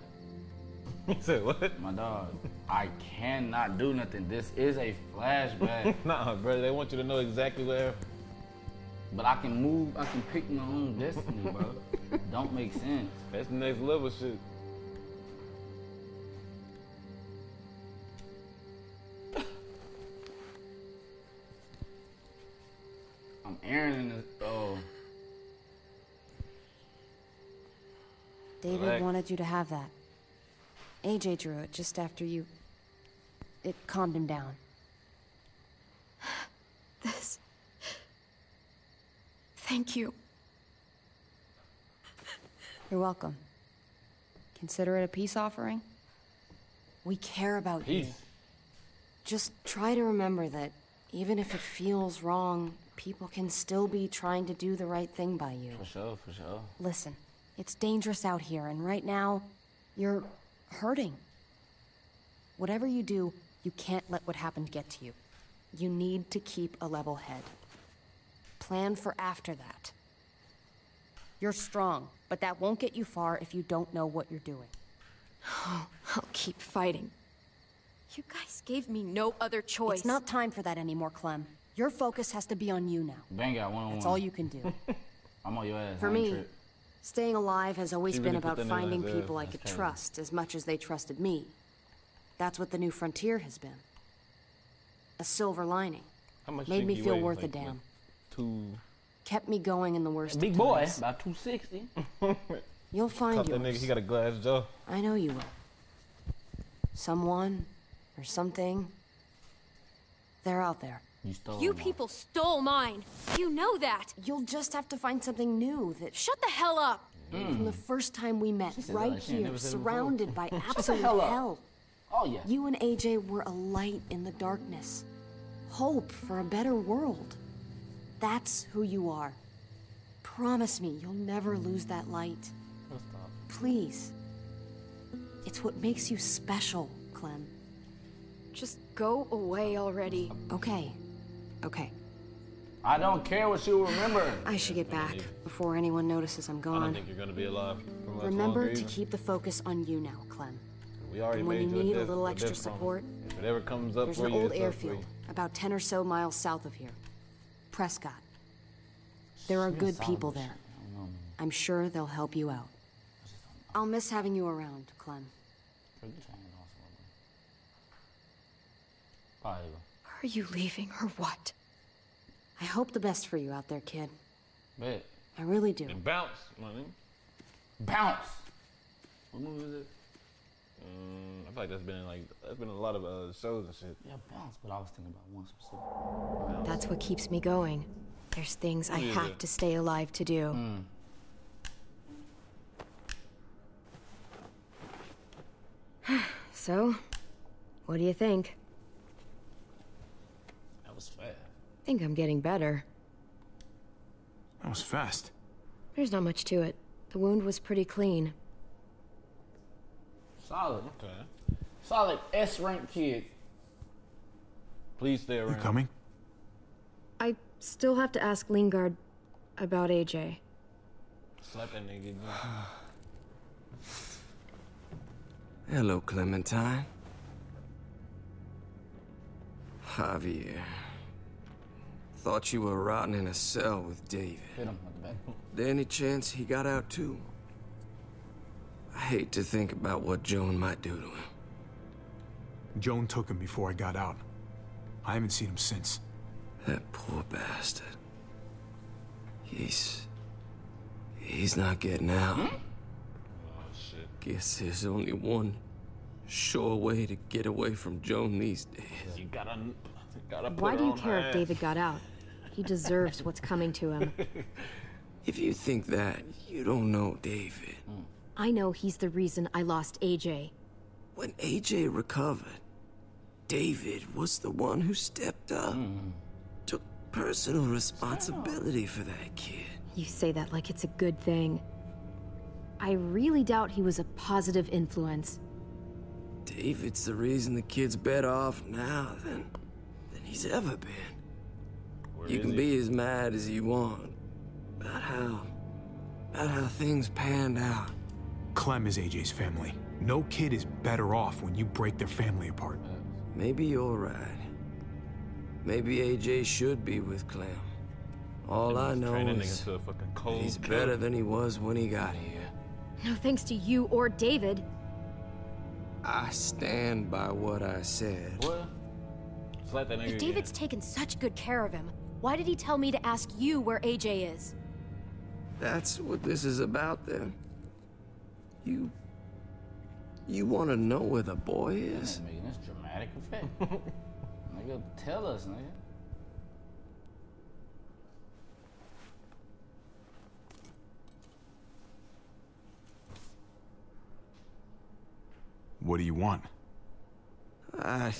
You said what? My dog, I cannot do nothing. This is a flashback. nah, bro. They want you to know exactly where. but I can move, I can pick my own destiny, bro. Don't make sense. That's the next level shit. Wanted you to have that. AJ drew it just after you. It calmed him down. This. Thank you. You're welcome. Consider it a peace offering. We care about you. Peace. Just try to remember that even if it feels wrong, people can still be trying to do the right thing by you. For sure, for sure. Listen, it's dangerous out here, and right now, you're hurting. Whatever you do, you can't let what happened get to you. You need to keep a level head. Plan for after that. You're strong, but that won't get you far if you don't know what you're doing. Oh, I'll keep fighting. You guys gave me no other choice. It's not time for that anymore, Clem. Your focus has to be on you now. Bang out one on one. That's all you can do. I'm on your ass. For me, trip. Staying alive has always been about finding people. I could trust as much as they trusted me. That's what the new frontier has been. A silver lining. How much Made me feel weigh? worth a damn. like Two. Kept me going in the worst Big of boy, times. about 260. You'll find Caught that nigga. He got a glass jaw. I know you will. Someone or something. They're out there. You stole You mine. people stole mine. You know that. You'll just have to find something new that Shut the hell up. from the first time we met, said that right like here, never said it before. surrounded by absolute hell hell. Oh, yeah. You and AJ were a light in the darkness. Hope for a better world. That's who you are. Promise me you'll never lose that light. Please. It's what makes you special, Clem. Just go away already. Okay. Okay. I don't care what you remember. I should get back before anyone notices I'm gone. I don't think you're gonna be alive from much Remember to keep the focus on you now, Clem. We already and when made you you need a, death, little a extra death support, If it ever comes up There's for an you, old it's up for airfield about 10 or so miles south of here. Prescott. There are good people there. I'm sure they'll help you out. I'll miss having you around, Clem. Pretty good training also. Probably. Are you leaving or what? I hope the best for you out there, kid. Bet. I really do. And bounce, money. Bounce. What movie is it? Mm, I feel like that's been in like that's been in a lot of uh, shows and shit. Yeah, bounce. But I was thinking about one specific. That's what keeps me going. There's things I Yeah. have to stay alive to do. Mm. So, what do you think? That was fast. Think I'm getting better. That was fast. There's not much to it. The wound was pretty clean. Solid. Okay. Solid S rank kid. Please stay around. You coming? I still have to ask Lingard about AJ. Slap that nigga again. Hello, Clementine. Javier. Thought you were rotting in a cell with David. Hit him at the back. There any chance he got out too? I hate to think about what Joan might do to him. Joan took him before I got out. I haven't seen him since. That poor bastard. He's. He's not getting out. Oh shit. Guess there's only one sure way to get away from Joan these days. You gotta, gotta put Why do you care her if. David got out? He deserves what's coming to him. If you think that, you don't know David. I know he's the reason I lost AJ. When AJ recovered, David was the one who stepped up. Took personal responsibility for that kid. You say that like it's a good thing. I really doubt he was a positive influence. David's the reason the kid's better off now than, than he's ever been. Where you can he? be as mad as you want about how about how things panned out. Clem is AJ's family. No kid is better off when you break their family apart. Maybe you're right. Maybe AJ should be with Clem. All I know Turn that nigga is into a fucking that cold he's killer. better than he was when he got here. No thanks to you or David. I stand by what I said. What? Slap that nigga If again. David's taken such good care of him, why did he tell me to ask you where AJ is? That's what this is about then. You you want to know where the boy is? Making this dramatic effect. nigga, tell us, nigga. What do you want? I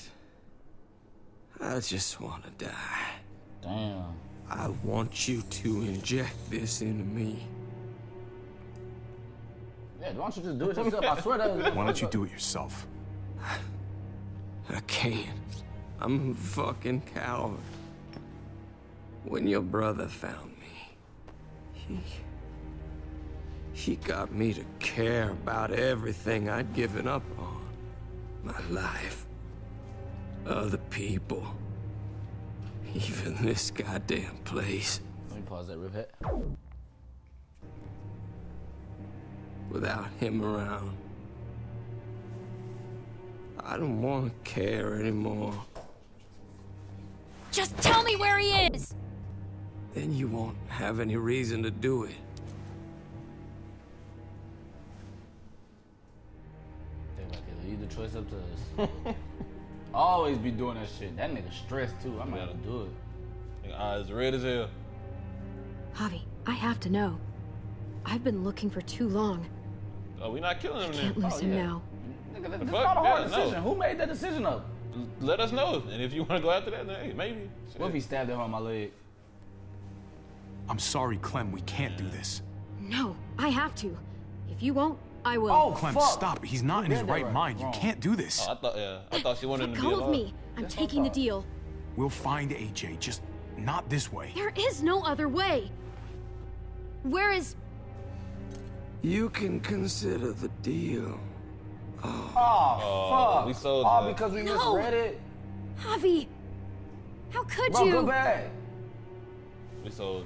I just want to die. Damn. I want you to inject this into me. Yeah, why don't you just do it yourself? I swear that was Why don't you do it yourself? I can't. I'm a fucking coward. When your brother found me, he. He got me to care about everything I'd given up on. My life. Other people. Even this goddamn place. Let me pause that real quick. Without him around. I don't want to care anymore. Just tell me where he is! Then you won't have any reason to do it. They like to leave the choice up to us. Always be doing that shit. That nigga stressed too. I might gotta do it. Nigga eyes red as hell. Javi, I have to know. I've been looking for too long. Oh, we not killing him Can't then. lose oh, him now. Nigga, that, The that's not a hard Yeah, no. decision. Who made that decision up? Let us know. And if you want to go after that, then hey, maybe. What if he stabbed him on my leg? I'm sorry, Clem. We can't do this. No, I have to. If you won't, I will. Oh, Clem, fuck. stop. He's not in his right, right. mind. You can't do this. Oh, I thought, yeah, I thought she wanted Let to be go of me. I'm taking the deal. We'll find AJ, just not this way. There is no other way. Where is. You can consider the deal. Oh, Oh, fuck. we sold All that. because we No. misread it. Javi! How could Bro, you? go back. We sold.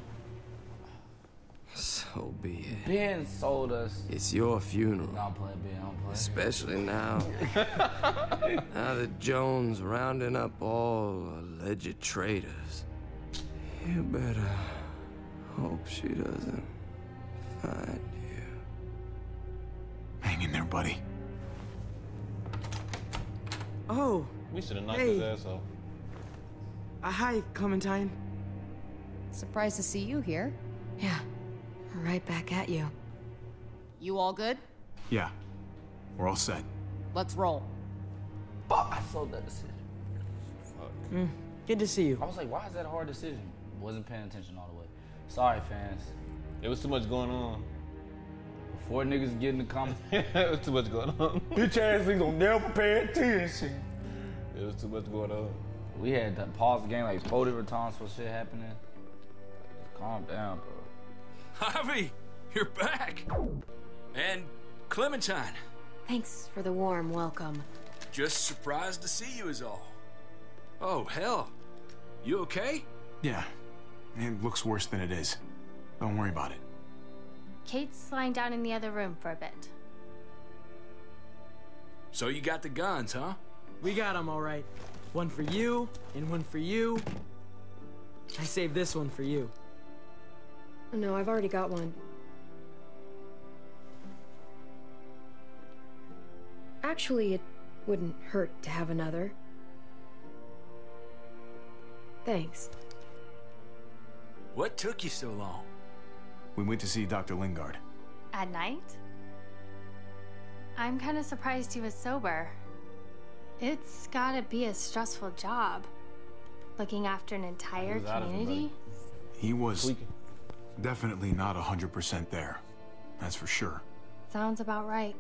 So be it. Ben sold us. It's your funeral. No, I'm playing Ben. I'm playing. Especially now. now that Joan's rounding up all alleged traitors. You better hope she doesn't find you. Hang in there, buddy. Oh, We should have knocked Hey. his ass off. uh, hi, Clementine. Surprised to see you here. Yeah, right back at you. You all good? Yeah. We're all set. Let's roll. Fuck, I sold that decision. Mm, good to see you. I was like, why is that a hard decision? Wasn't paying attention all the way. Sorry, fans. It was too much going on. Before niggas get in the comments. it was too much going on. Bitch ass niggas don't never pay attention. It was too much going on. We had to pause the game like four different times for shit happening. Calm down, bro. Javi, you're back. And Clementine, Thanks for the warm welcome. just surprised to see you is all. Oh, hell. You okay? Yeah. It looks worse than it is. Don't worry about it. Kate's lying down in the other room for a bit. So you got the guns, huh? We got them all right. One for you, and one for you. I saved this one for you. No, I've already got one. Actually, it wouldn't hurt to have another. Thanks. What took you so long? We went to see Dr. Lingard. At night? I'm kind of surprised he was sober. It's gotta be a stressful job. Looking after an entire was out of it, community? He was definitely not 100% there. That's for sure. Sounds about right.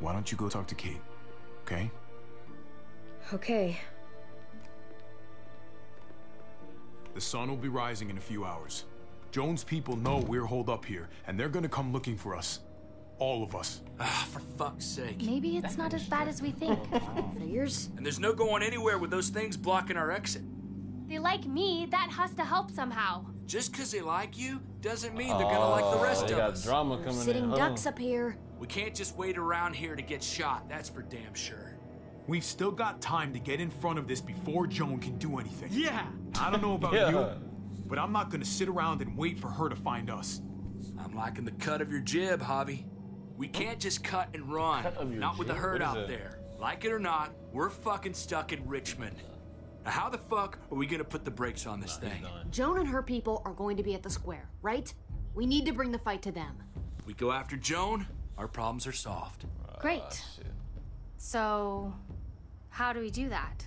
Why don't you go talk to Kate? Okay? Okay. The sun will be rising in a few hours. Joan's people know we're holed up here, and they're gonna come looking for us. All of us. Ah, for fuck's sake. Maybe it's not as bad as we think. Figures? And there's no going anywhere with those things blocking our exit. They like me, that has to help somehow. Just because they like you doesn't mean they're gonna like the rest Oh, they of got us. drama coming Sitting in. huh? ducks up here. We can't just wait around here to get shot, that's for damn sure. We've still got time to get in front of this before Joan can do anything. Yeah! I don't know about Yeah. you, but I'm not gonna sit around and wait for her to find us. I'm liking the cut of your jib, Javi. We can't just cut and run. Cut not with the herd out that? there. Like it or not, we're fucking stuck in Richmond. Now, how the fuck are we gonna put the brakes on this thing? Joan and her people are going to be at the square, right? We need to bring the fight to them. We go after Joan, our problems are solved. Great. So, how do we do that?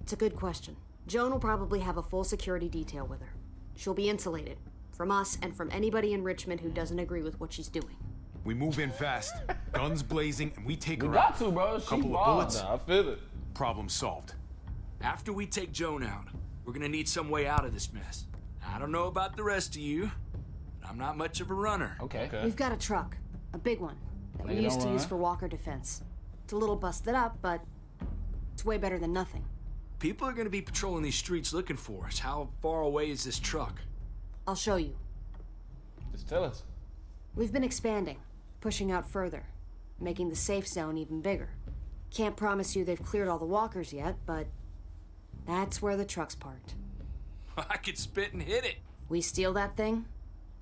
It's a good question. Joan will probably have a full security detail with her. She'll be insulated from us and from anybody in Richmond who doesn't agree with what she's doing. We move in fast, guns blazing, and we take We her got out. to, bro. She Couple of bullets. Nah, I feel it. Problem solved. After we take Joan out, we're gonna need some way out of this mess. I don't know about the rest of you, but I'm not much of a runner. Okay. Okay. We've got a truck, a big one, that we used don't to use for walker defense. It's a little busted up, but it's way better than nothing. People are gonna be patrolling these streets looking for us. How far away is this truck? I'll show you. Just tell us. We've been expanding, pushing out further, making the safe zone even bigger. Can't promise you they've cleared all the walkers yet, but that's where the truck's parked. I could spit and hit it. We steal that thing,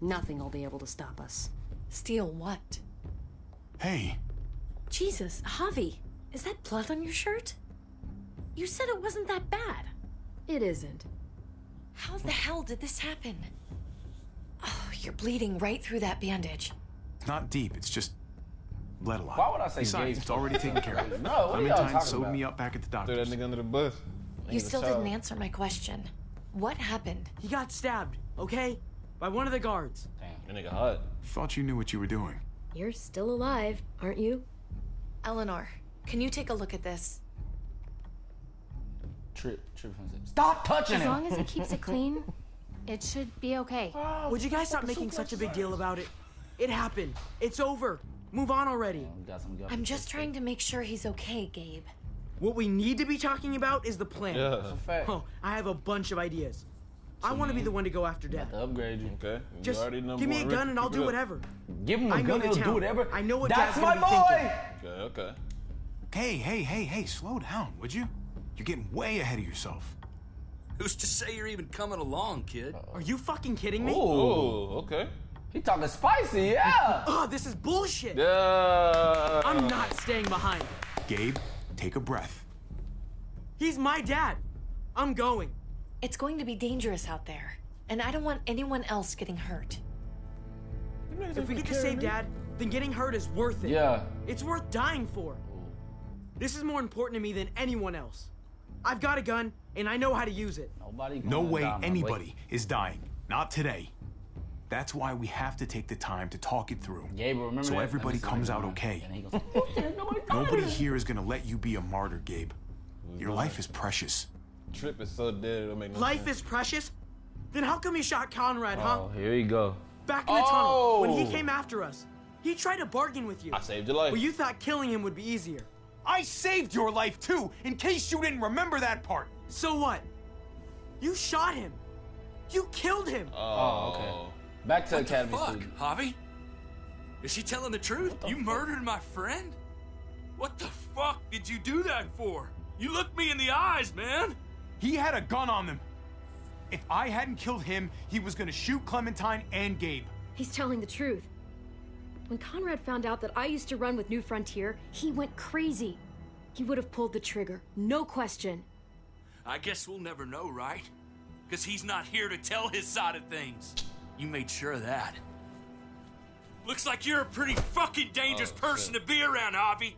nothing will be able to stop us. Steal what? Hey, Jesus, Javi, is that blood on your shirt? You said it wasn't that bad. It isn't. How the hell did this happen? Oh, you're bleeding right through that bandage. It's not deep. It's just bled a lot. Why would I say Besides, gay it's already taken care of. No, what are y'all Clementine talking sewed about? me up back at the Throw that nigga under the bus. You still didn't answer my question. What happened? He got stabbed, okay? By one of the guards. That nigga hot. Thought you knew what you were doing. You're still alive, aren't you? Eleanor, can you take a look at this? Trip, trip from zip. Stop touching it. As him. long as it keeps it clean, It should be okay. Would you guys stop making such a big deal about it? It happened. It's over. Move on already. I'm just trying to make sure he's okay, Gabe. What we need to be talking about is the plan. Yeah. That's fact. Oh, I have a bunch of ideas. I want to be the one to go after Dad. upgrade you. Okay. You Just already give me a gun and I'll do whatever. Give him a I know gun, the he'll do whatever. I know what That's Dad's my gonna be thinking. boy! Okay, okay. Hey, hey, hey, hey, slow down, would you? You're getting way ahead of yourself. Who's to say you're even coming along, kid? Are you fucking kidding me? Oh, okay. He talking spicy, yeah. Oh, this is bullshit. Yeah. I'm not staying behind. Gabe, take a breath. He's my dad. I'm going. It's going to be dangerous out there, and I don't want anyone else getting hurt. If we get to save Dad, then getting hurt is worth it. Yeah. It's worth dying for. This is more important to me than anyone else. I've got a gun, and I know how to use it. Nobody. No gonna way die, anybody is dying. Not today. That's why we have to take the time to talk it through. Gabriel, remember so that? everybody comes out okay. He goes, nobody here is gonna let you be a martyr, Gabe. Your life is precious. Tripp is so dead, it'll make no Life sense. is precious? Then how come you shot Conrad, huh? Oh, here you go. Back in the tunnel, when he Oh. came after us. He tried to bargain with you. I saved your life. Well, you thought killing him would be easier. I saved your life too, in case you didn't remember that part. So what? You shot him. You killed him. Oh, okay. Back to What the Academy fuck, student. Javi? Is she telling the truth? You murdered my friend? What the fuck did you do that for? You looked me in the eyes, man. He had a gun on them. If I hadn't killed him, he was gonna shoot Clementine and Gabe. He's telling the truth. When Conrad found out that I used to run with New Frontier, he went crazy. He would have pulled the trigger, no question. I guess we'll never know, right? Because he's not here to tell his side of things. You made sure of that. Looks like you're a pretty fucking dangerous Oh, person to be around, Javi.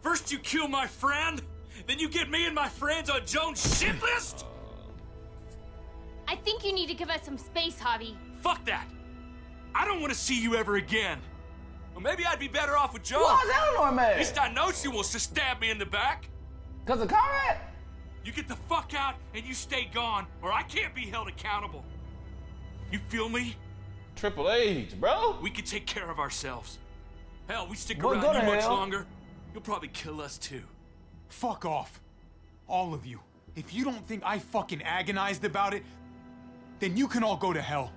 First you kill my friend, then you get me and my friends on Joan's shit list? I think you need to give us some space, Javi. Fuck that. I don't want to see you ever again. Well, maybe I'd be better off with Joan. Why is Eleanor mad? At least I know she wants to stab me in the back. Cause of Conrad? You get the fuck out and you stay gone, or I can't be held accountable. You feel me? Triple H, bro. We can take care of ourselves. Hell, we stick Well, around go you much longer, you'll probably kill us too. Fuck off. All of you. If you don't think I fucking agonized about it, then you can all go to hell.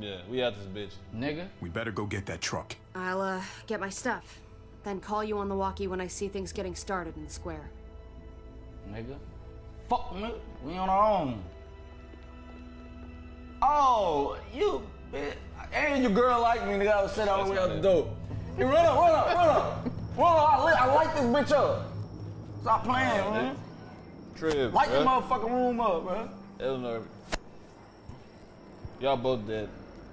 Yeah, we out this bitch. Nigga. We better go get that truck. I'll, uh, get my stuff. Then call you on the walkie when I see things getting started in the square. Nigga. Fuck, nigga. We on our own. Oh, you bitch. And your girl like me, nigga. I was sitting all the way out the door. Hey, run up, run up, run up. Run up. I, li- I light this bitch up. Stop playing, man. Tripp. Light the bruh. motherfucking room up, bro. Eleanor. Y'all both dead.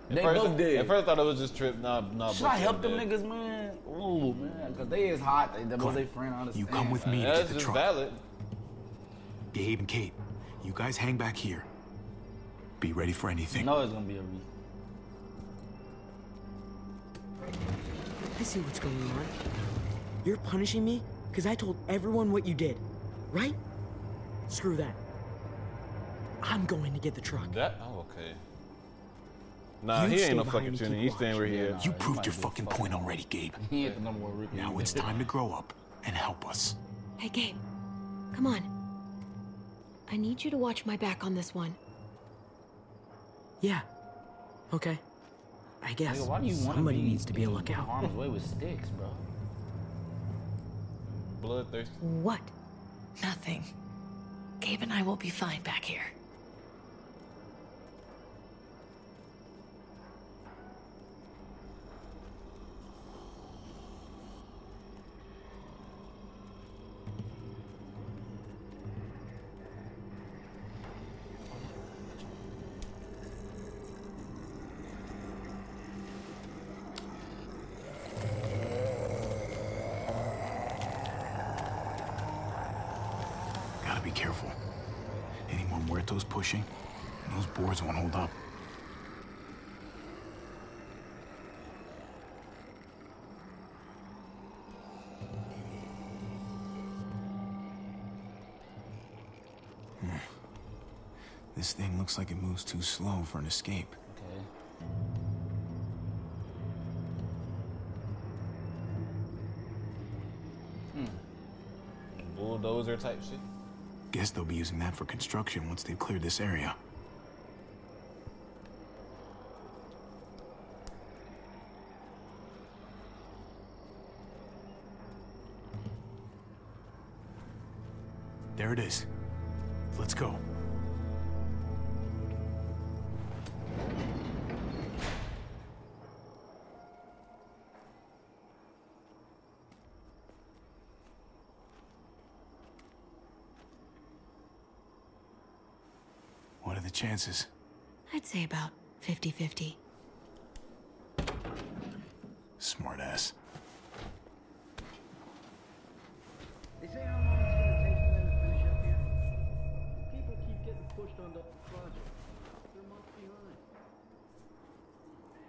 At They first, both dead. At first, I thought it was just Tripp. Nah, nah. Should both I help dead. them niggas, man? Ooh, man. Cause they is hot. They, that was Come their friend, honestly. You come with me to get the truck. valid. Gabe and Kate, you guys hang back here. Be ready for anything. No, it's gonna be a re. I see what's going on. You're punishing me because I told everyone what you did, right? Screw that. I'm going to get the truck. That? Oh, okay. Nah, You he ain't no fucking and keep tuning. He's staying right here. You proved your fucking point already, Gabe. He ain't the number one rookie. Now it's time to grow up and help us. Hey, Gabe. Come on. I need you to watch my back on this one. Yeah. Okay. I guess Nigga, why do you somebody be needs to be a lookout. Harm's way with sticks, bro. Bloodthirsty. What? Nothing. Gabe and I will be fine back here. Gotta be careful. Any more muertos pushing, and those boards won't hold up. Hmm. This thing looks like it moves too slow for an escape. Okay. Hmm. Bulldozer type shit. Guess they'll be using that for construction once they've cleared this area. There it is. Let's go. Chances? I'd say about 50 50. Smartass. They say how long it's gonna take for them to finish up here. People keep getting pushed on the project. They're months behind.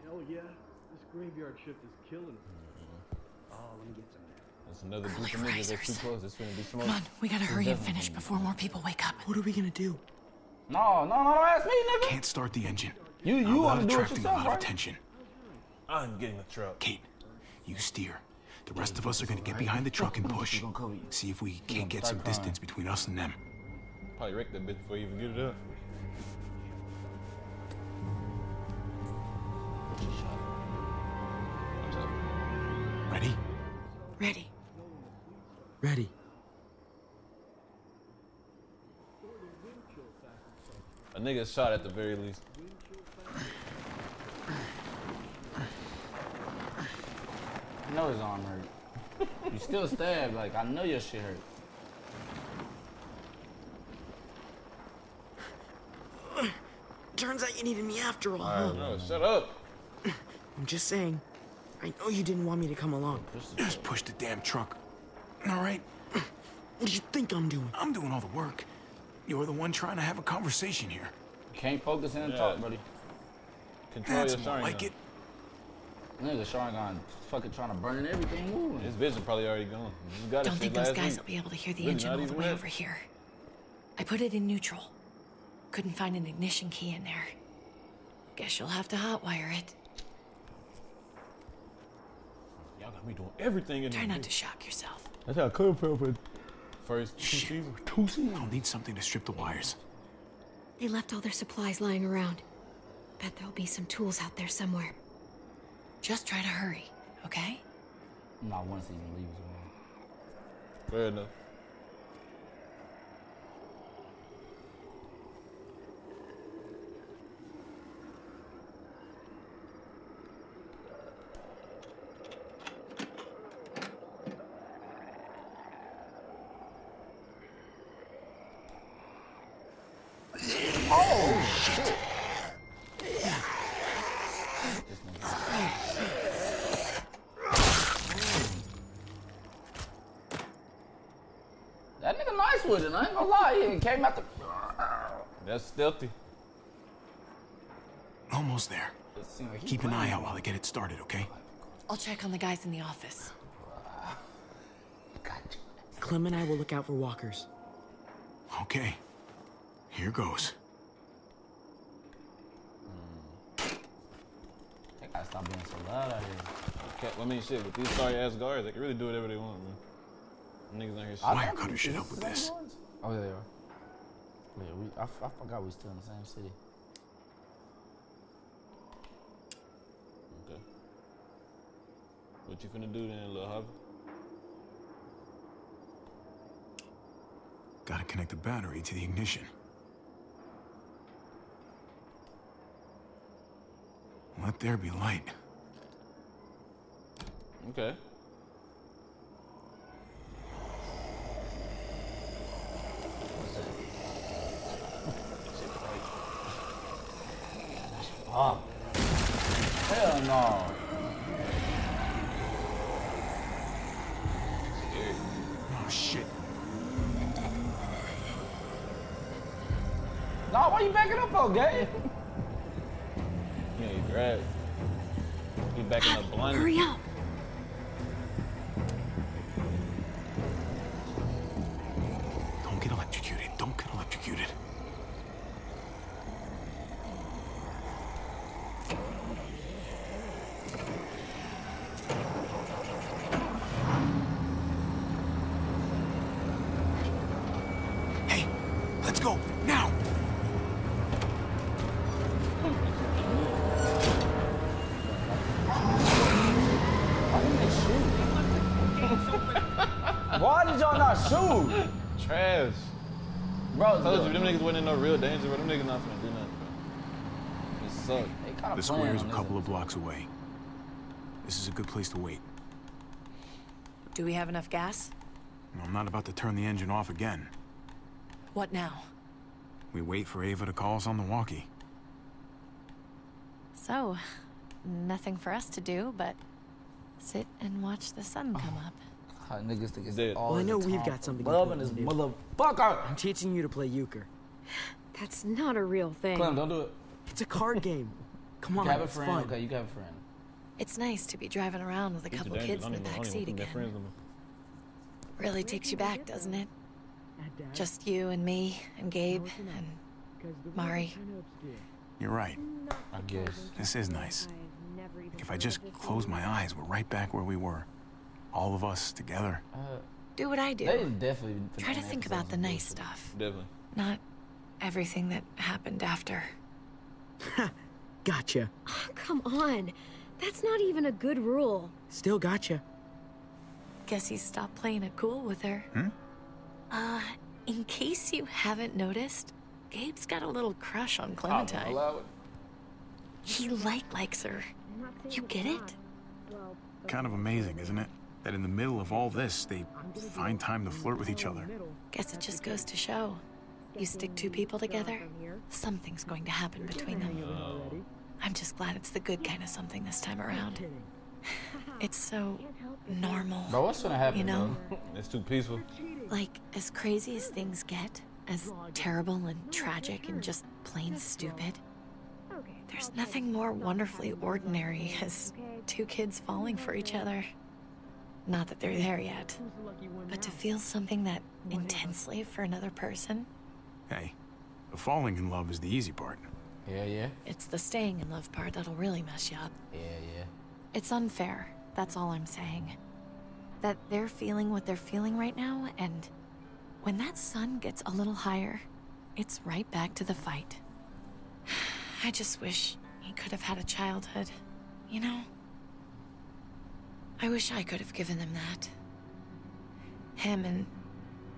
Hell yeah, this graveyard shift is killing them. Mm-hmm. Oh, let me get some. That's another group of niggas that's too close. It's gonna be smoke. Come on, we gotta hurry and finish before more people wake up. What are we gonna do? No, no, no, don't ask me, nigga. Can't start the engine. You, you I'm want to do it attracting yourself, a lot right? of attention. I'm getting the truck. Kate, you steer. The rest of us are gonna get behind the truck and push. See if we can't get some distance between us and them. Probably wreck that bitch before you even get it up. A nigga shot at the very least. I know his arm hurt. you still stabbed. Like, I know your shit hurt. Turns out you needed me after all. I huh? know. Shut up. I'm just saying. I know you didn't want me to come along. Just push the damn truck. All right? What do you think I'm doing? I'm doing all the work. You're the one trying to have a conversation here. Can't focus in and Yeah. talk, buddy. Control That's your more Sharingan. like it. Nigga, Sharingan fucking trying to burn everything moving. His vision probably already gone. You got Don't shit think those last guys week. will be able to hear the Really engine not all the way that. over here. I put it in neutral. Couldn't find an ignition key in there. Guess you'll have to hotwire it. Y'all got me doing everything in Try not bitch. to shock yourself. That's how I come from for first two Shit. seasons. Two seasons. I'll need something to strip the wires. They left all their supplies lying around. Bet there'll be some tools out there somewhere. Just try to hurry, okay? Not one season leaves. Man. Fair enough. Oh, shit. That nigga nice with it, I ain't gonna lie. He came out the. That's stealthy. Almost there. seemed like he Keep an eye out while I get it started, okay? I'll check on the guys in the office. Clem and I will look out for walkers. Okay. Here goes. Hmm. They gotta stop being so loud out here. Okay, I mean, shit, with these sorry ass guards, they can really do whatever they want, man. Niggas out here. Wire cutter should help with this. Oh, yeah, they are. Yeah, we, I, f- I forgot we're still in the same city. Okay. What you finna do then, little hobby? Gotta connect the battery to the ignition. Let there be light. Okay. Oh. Hell no. Oh shit. No, why you backing up for, no real danger, bro. Them niggas not finna do nothing, bro. It suck. The square's a couple of blocks away. This is a good place to wait. Do we have enough gas? I'm not about to turn the engine off again. What now? We wait for Ava to call us on the walkie. So, nothing for us to do but sit and watch the sun oh. come up. How niggas think it's Dead. all Well, I know we've got something Love in important this to do. motherfucker. I'm teaching you to play euchre. That's not a real thing. Clem, don't do it. It's a card game. Come You on, can have a friend. fun. Okay, you can have a friend. It's nice to be driving around with a These couple dangerous. kids in the don't even- I don't back seat again. friends no more. Really takes you back, doesn't it? Just you and me and Gabe and Mari. You're right. I guess. This is nice. Like if I just close my eyes, we're right back where we were. All of us together. Uh, do what I do. They definitely Try to think about the nice stuff, Definitely. not everything that happened after. Gotcha. Oh, come on. That's not even a good rule. Still gotcha. Guess he stopped playing it cool with her. Hmm? Uh, in case you haven't noticed, Gabe's got a little crush on Clementine. Allow it. He like likes her. You get it? Kind of amazing, isn't it? That in the middle of all this, they find time to flirt with each other. Guess it just goes to show. You stick two people together, something's going to happen between them. I'm just glad it's the good kind of something this time around. It's so normal. Bro, what's gonna happen, You know? It's too peaceful. Like, as crazy as things get, as terrible and tragic and just plain stupid, there's nothing more wonderfully ordinary as two kids falling for each other. Not that they're there yet, but to feel something that intensely for another person, Hey, the falling in love is the easy part. Yeah, yeah. it's the staying in love part that'll really mess you up. Yeah, yeah. It's unfair, that's all I'm saying. That they're feeling what they're feeling right now, and when that sun gets a little higher, it's right back to the fight. I just wish he could have had a childhood, you know? I wish I could have given them that. Him and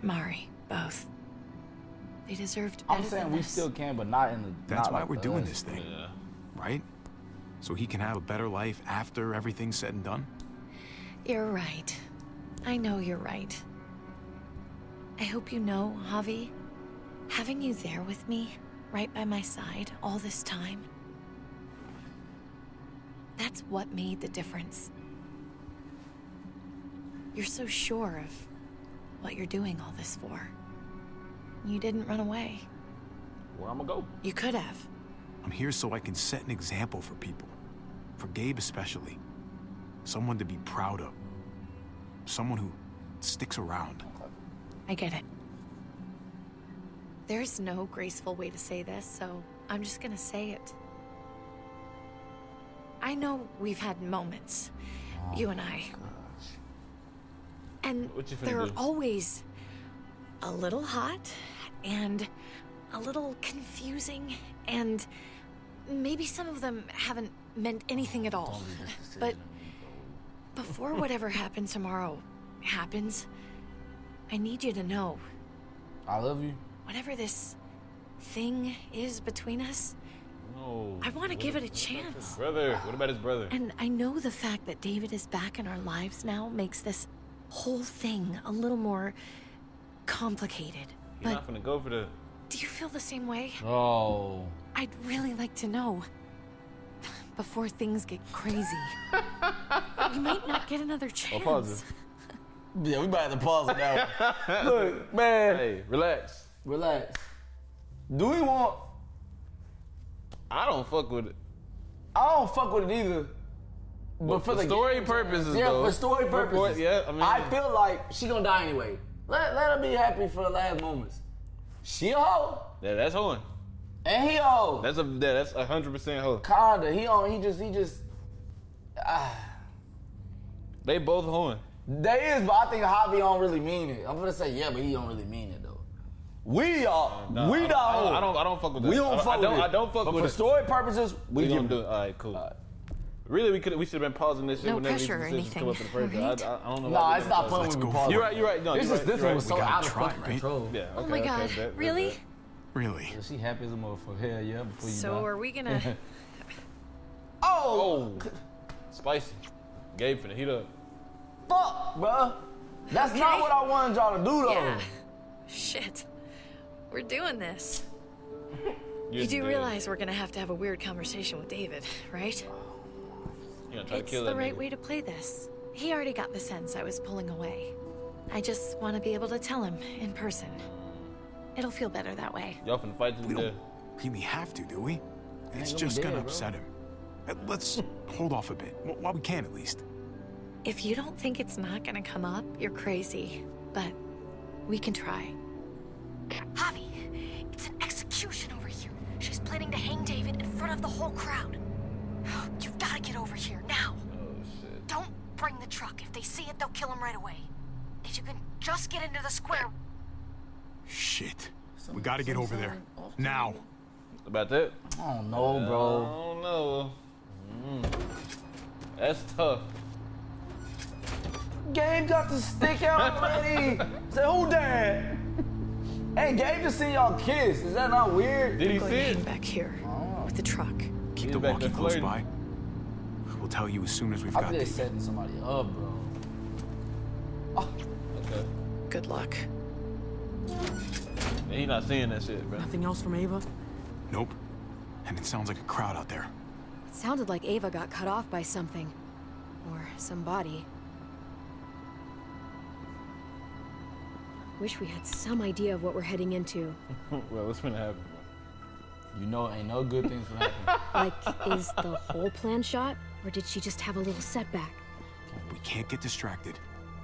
Mari, both. They deserved better I'm saying than we this. still can, but not in the. That's not why like we're doing us. this thing. Right? So he can have a better life after everything's said and done? You're right. I know you're right. I hope you know, Javi, having you there with me, right by my side, all this time, that's what made the difference. You're so sure of what you're doing all this for. You didn't run away. Where I'm gonna go? You could have. I'm here so I can set an example for people. For Gabe especially. Someone to be proud of. Someone who sticks around. I get it. There's no graceful way to say this, so I'm just gonna say it. I know we've had moments, you and I. And What you finna they're do? always a little hot and a little confusing, and maybe some of them haven't meant anything at all. But before whatever happens tomorrow happens, I need you to know I love you. whatever this thing is between us, No. I want to give it a chance. his Brother. What about his brother? And I know the fact that David is back in our lives now makes this whole thing a little more complicated. You're But not gonna go for the. do you feel the same way? Oh. I'd really like to know. Before things get crazy. we might not get another chance. pause Yeah, we about to pause it now. Look, man. Hey, relax. Relax. Do we want? I don't fuck with it. I don't fuck with it either. But Well, for for the story purposes, yeah, though. for story For- for- purposes, yeah, I mean- I feel like she gonna die anyway. Let, let her be happy for the last moments. She a hoe, Yeah, that's hoeing. and he a hoe. That's a yeah, that's a hundred percent hoe. Kinda. He on. He just. He just. Ah. They both hoeing. They is, but I think Javi don't really mean it. I'm gonna say yeah, but he don't really mean it though. We are. Nah, we I- don't. I don't- I don't- I don't fuck with that. We don't don't- fuck I with don't- it. I don't fuck but with for it. story purposes, we, We do it. All right, cool. Really, we could we should have been pausing this shit No whenever these pressure or decisions come anything, up in the first alright? place. I, I don't know. Nah, why we it's never not paused fun it. when we pause. You're right. You're right. No, This you're is right, this you're one was right. so gotta out of try, fucking right? control. Yeah. Oh okay, my okay, god, bet, bet, really? bet. Really? Yeah, she happy as a motherfucker. Hell yeah, before you So die. are we gonna? Oh! Spicy. Gabe finna heat up. Fuck, bruh. That's not Okay. what I wanted y'all to do, though. Yeah. Shit. We're doing this. You're do realize we're gonna have to have a weird conversation with David, right? You're gonna try It's to kill the that right nigga. way to play this. He already got the sense I was pulling away. I just want to be able to tell him in person. It'll feel better that way. Y'all finna fight to We don't really have to, do we? It's gonna just gonna bro. upset him. Uh, Let's hold off a bit, while we can at least. If you don't think it's not gonna come up, you're crazy. But we can try. Javi, it's an execution over here. She's planning to hang David in front of the whole crowd. You've got to get over here now. Oh, shit. Don't bring the truck. If they see it, they'll kill him right away. If you can just get into the square. Shit. We gotta get over there. Now. About that? I don't know, I bro. don't know. Mm. That's tough. Gabe got the stick out already. Say, who that? Hey, Gabe just seen y'all kiss. Is that not weird? Did he Going see to it? back here with the truck. Keep the back walkie close flirting. by. We'll tell you as soon as we've I got think they David. setting somebody up, bro. Oh. Okay. Good luck. And he not seeing that shit, bro. Nothing else from Ava? Nope. And it sounds like a crowd out there. It sounded like Ava got cut off by something. Or somebody. Wish we had some idea of what we're heading into. well, what's gonna happen? You know, ain't no good things gonna happen. Like, is the whole plan shot? Or did she just have a little setback? We can't get distracted.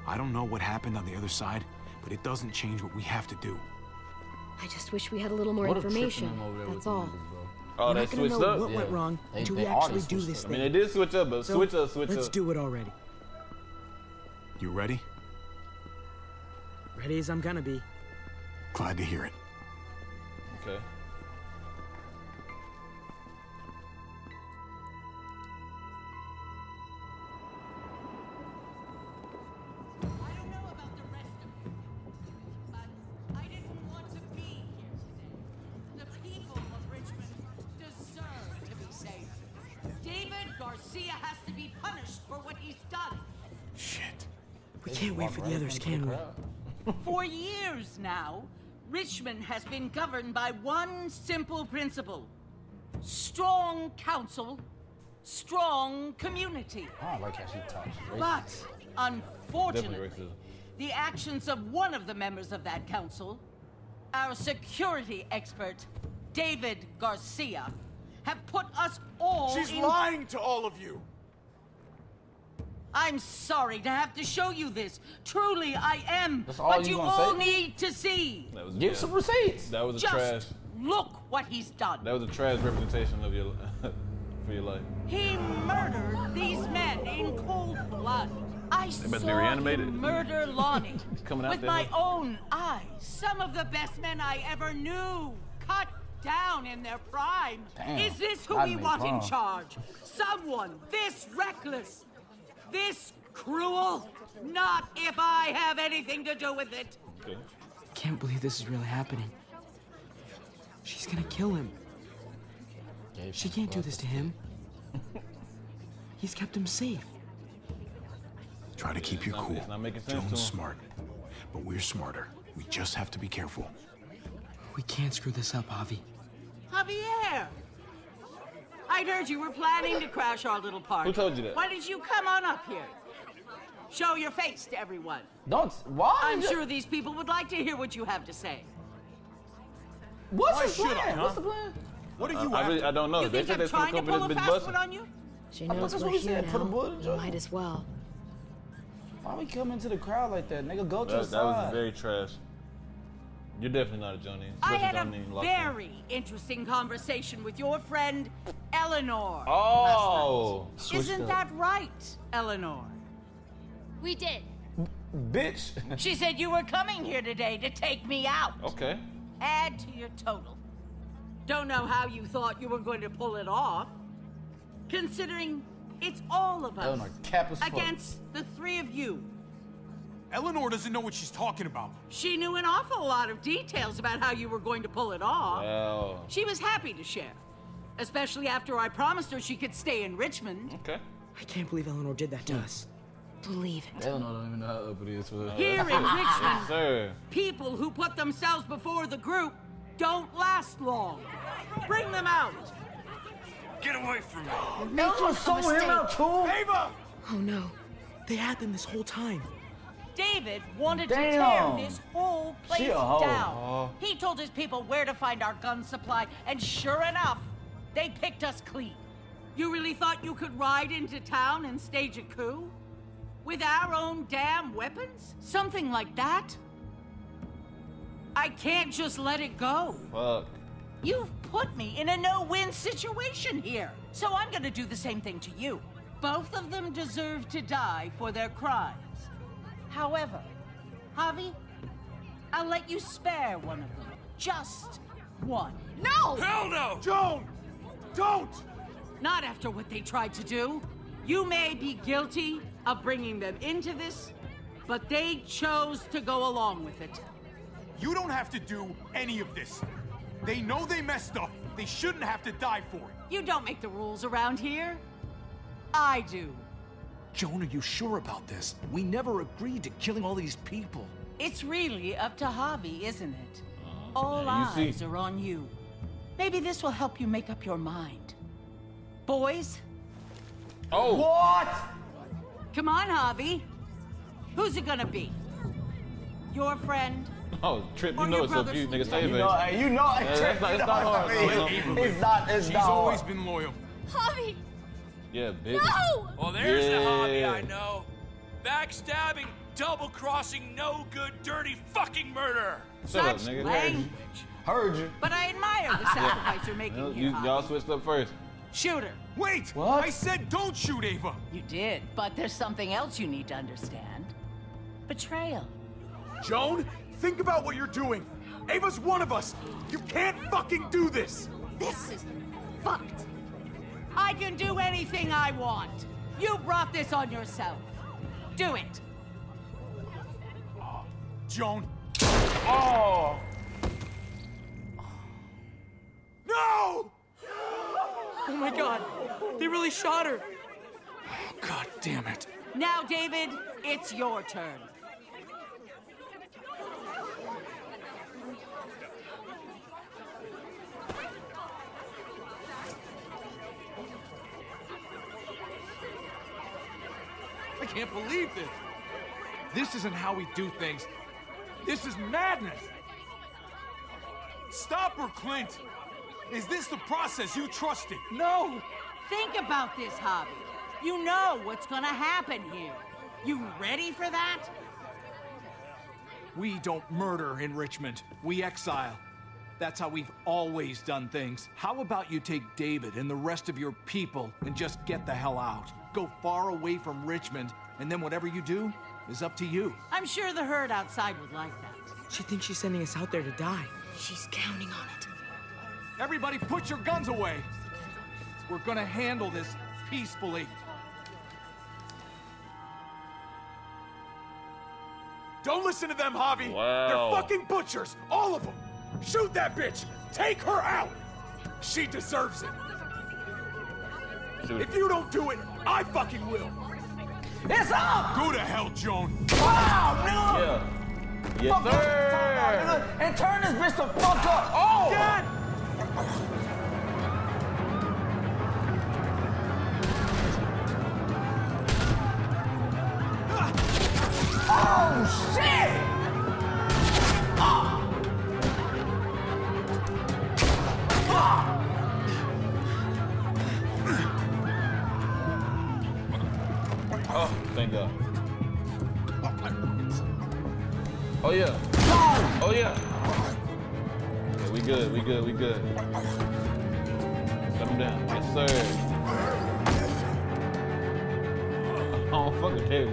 I don't know what happened on the other side, but it doesn't change what we have to do. I just wish we had a little more What information. them over there with That's all. niggas, bro. Oh, We're they not switched know up. what went wrong They- until we actually do this I thing. I mean, they did switch up, but So, switch up, switch up. let's do it already. You ready? Ready as I'm gonna be. Glad to hear it. Okay. For years now, Richmond has been governed by one simple principle strong council, strong community. I don't like how she talks. But, unfortunately, the actions of one of the members of that council, our security expert, David Garcia, have put us all She's in... lying to all of you. I'm sorry to have to show you this. Truly, I am. That's all but you you all say? need to see. That was Give yeah. some receipts. That was a Just trash. look what he's done. That was a trash representation of your for your life. He murdered these men in cold blood. I They must saw be reanimated. him murder Lonnie Coming out with there, my huh? own eyes. Some of the best men I ever knew, cut down in their prime. Damn, Is this who I'd we make want in charge? Someone this reckless, this cruel? Not if I have anything to do with it. Okay. Can't believe this is really happening. She's gonna kill him. She can't do this to him. He's kept him safe. Try to keep your cool. it's not making sense to Joan's smart, but we're smarter. We just have to be careful. We can't screw this up, Javi. Javier! I'd heard you were planning to crash our little party. Who told you that? Why did you come on up here? Show your face to everyone. Don't. Why? I'm sure these people would like to hear what you have to say. What's Why his should plan? I, What's the plan? What are Uh, you I really I don't know. You they think said I'm they trying to pull a fast busting. one on you? She thought knows that's we're what he here said, put a bullet in We might as well. Why we come into the crowd like that, nigga? Go to That, the that was very trash. You're definitely not a Johnny. I had a Johnny locked in. very interesting conversation with your friend Eleanor. Oh, Isn't that right, Eleanor? We did. Bitch. She said you were coming here today to take me out. okay. Add to your total. Don't know how you thought you were going to pull it off. Considering It's all of us. Eleanor, cap as fuck. Against the three of you. Eleanor doesn't know what she's talking about. She knew an awful lot of details about how you were going to pull it off. Well. She was happy to share. Especially after I promised her she could stay in Richmond. Okay. I can't believe Eleanor did that to us. Believe it. Eleanor don't even know how up it is for her. Here in Richmond, Sir. people who put themselves before the group don't last long. Bring them out. Get away from me. Eleanor sold him out too? Ava! Oh no. They had them this whole time. David wanted Damn. to tear this whole place She a hoe. down. Oh. He told his people where to find our gun supply, and sure enough, they picked us clean. You really thought you could ride into town and stage a coup? With our own damn weapons? Something like that? I can't just let it go. Fuck. You've put me in a no-win situation here. So I'm gonna do the same thing to you. Both of them deserve to die for their crimes. However, Javi, I'll let you spare one of them. Just one. No! Hell no! Joan! Don't! Not after what they tried to do. You may be guilty of bringing them into this, but they chose to go along with it. You don't have to do any of this. They know they messed up. They shouldn't have to die for it. You don't make the rules around here. I do. Joan, are you sure about this? We never agreed to killing all these people. It's really up to Javi, isn't it? Uh, all eyes see. are on you. Maybe this will help you make up your mind. Boys, Oh. What? come on, Javi. Who's it gonna be? Your friend? Oh, Tripp, you know it's so brother's few niggas sister. stay You know, hey, you know, Yeah, that's not, you it's not hard. I mean. No, no. It's not, it's She's not always hard. been loyal. Javi! Yeah, bitch. No! Oh, there's the hobby I know. Backstabbing, double crossing, no good, dirty fucking murder. Shut up, Such nigga. language. Heard you. But I admire the sacrifice you're making You- here, you- Javi. y'all switched up first. Shoot her. Wait! What? I said don't shoot Ava! You did, but there's something else you need to understand. Betrayal. Joan, think about what you're doing. Ava's one of us. You can't fucking do this. This is fucked. I can do anything I want. You brought this on yourself. Do it. Joan. Oh. Oh my god. They really shot her. God damn it. Now, David, it's your turn. I can't believe this. This isn't how we do things. This is madness. Stop her, Clint! Is this the process you trusted? No! Think about this, Javi. You know what's gonna happen here. You ready for that? We don't murder in Richmond. We exile. That's how we've always done things. How about you take David and the rest of your people and just get the hell out? Go far away from Richmond, and then whatever you do is up to you. I'm sure the herd outside would like that. She thinks she's sending us out there to die. She's counting on it. Everybody put your guns away. We're gonna handle this peacefully. Don't listen to them, Javi. Wow. They're fucking butchers, all of them. Shoot that bitch. Take her out. She deserves it. Shoot If you don't do it, I fucking will. It's up! Go to hell, Joan. Wow, nigga! Yeah. Yes, Fuck sir. nigga, and turn this bitch the fuck up! Oh! Dad!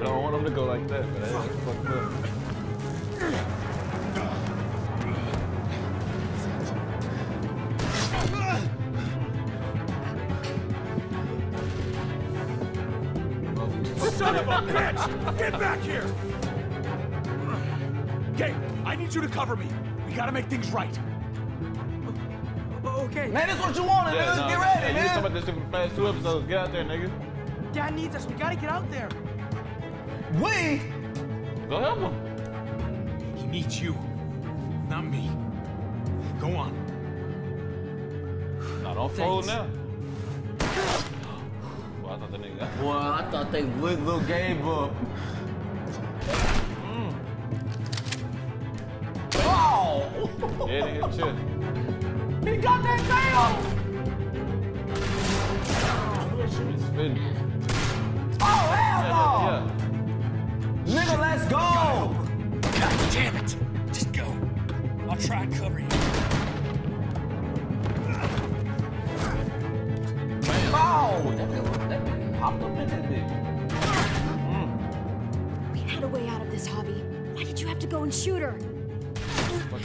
I don't want him to go like that. But that's fucked up. of a bitch! Get back here! Gabe, I need you to cover me. We gotta make things right. Okay. Man, this what you wanted, Yeah, nigga. no, Get ready, yeah, You man. talking about this shit for the past two episodes. Get out there, nigga. Dad needs us. We gotta get out there. We? Go help him. He needs you, not me. Go on. Nah, don't fold now. Well, I thought that nigga got Boy, I thought they lit little Gabe up. Oh! Yeah, nigga, chill. He got that tail! Spin. Oh, hell no! Yeah. Nigga, let's go! God damn it! Just go. I'll try and cover you. Oh! That nigga, that nigga hopped up in that bitch. We had a way out of this, Javi. Why did you have to go and shoot her?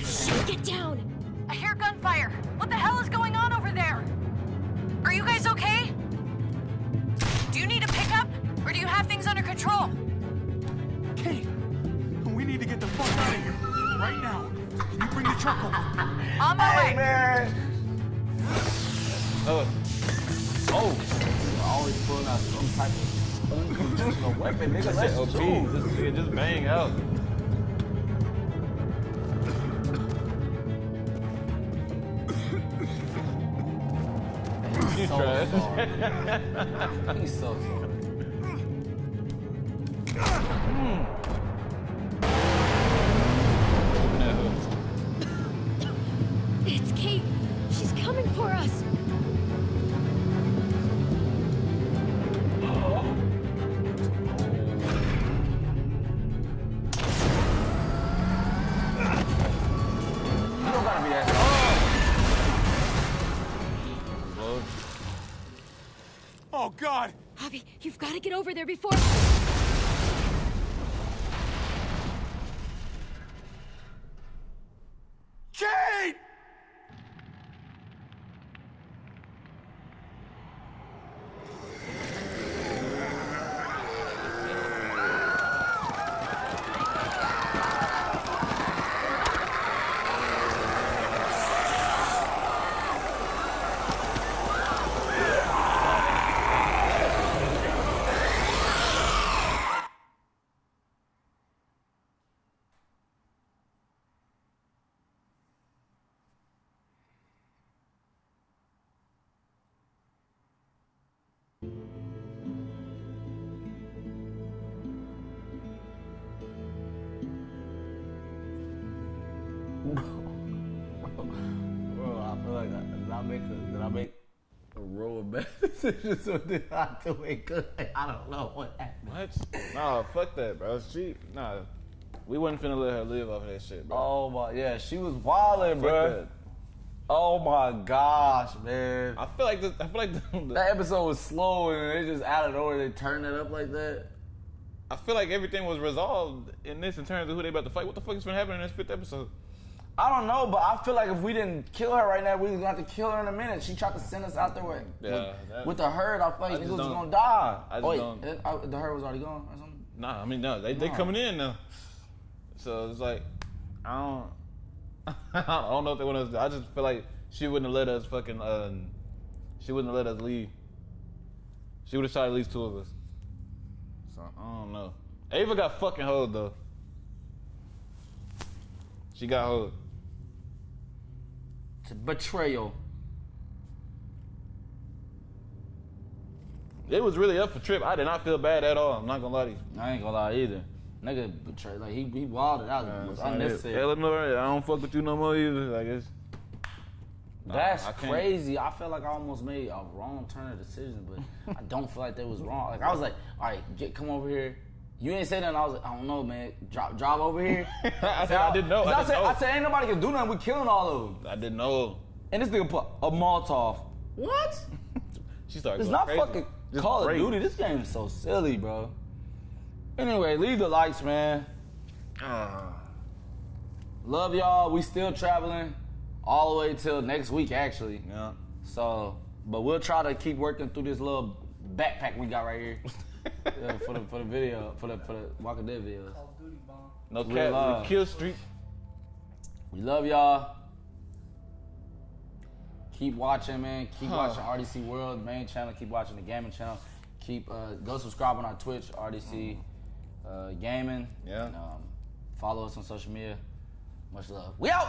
Shit, get down! I hear gunfire. Nigga, out. You so sorry. He's so sorry. You've got to get over there before. Decisions or did I do it good? I don't know what happened. what? Nah, fuck that, bro. She, nah. We wasn't finna let her live off of that shit, bro. Oh my, yeah, she was wilding, bro. Oh my gosh, man. I feel like the, I feel like the, the- That episode was slow and they just out of nowhere they turned it up like that. I feel like everything was resolved in this in terms of who they about to fight. What the fuck is gonna happen in this fifth episode? I don't know, but I feel like if we didn't kill her right now, we was gonna have to kill her in a minute. She tried to send us out there with, Yeah, with, that- with the herd. I feel like niggas was gonna die. I just oh, wait, don't- it- I- the herd was already gone or something? Nah, I mean no, they they coming in now. So it's like I don't I don't know if they want us. I just feel like she wouldn't have let us fucking. Uh, she wouldn't have let us leave. She would have shot at least two of us. So I don't know. Ava got fucking hold though. She got hold. Betrayal. It was really up for Tripp. I did not feel bad at all. I'm not gonna lie to you. I ain't gonna lie either. Nigga betrayed, like he he wilded out. It was unnecessary. Eleanor, I don't fuck with you no more either. Like it's. That's I crazy. I feel like I almost made a wrong turn of decision, but I don't feel like that was wrong. Like I was like, all right, get, come over here. You ain't say nothing. I was like, I don't know, man. Drop, drop over here. I said I didn't know. 'Cause I I, didn't said, know. I said, ain't nobody can do nothing. We killing all of them. I didn't know. And this nigga put a Molotov. What? She started. It's going not crazy. fucking Just Call crazy. of Duty. This game is so silly, bro. Anyway, leave the likes, man. Ah. Love y'all. We still traveling all the way till next week, actually. Yeah. So, but we'll try to keep working through this little backpack we got right here. yeah, for the for the video, for the for the Walking Dead videos. No Real cap. love. We kill Street. We love y'all. Keep watching, man. Keep Huh. watching RDC World main channel. Keep watching the gaming channel. Keep uh, go subscribe on our Twitch, RDC uh, Gaming. Yeah. And, um, follow us on social media. Much love. We out.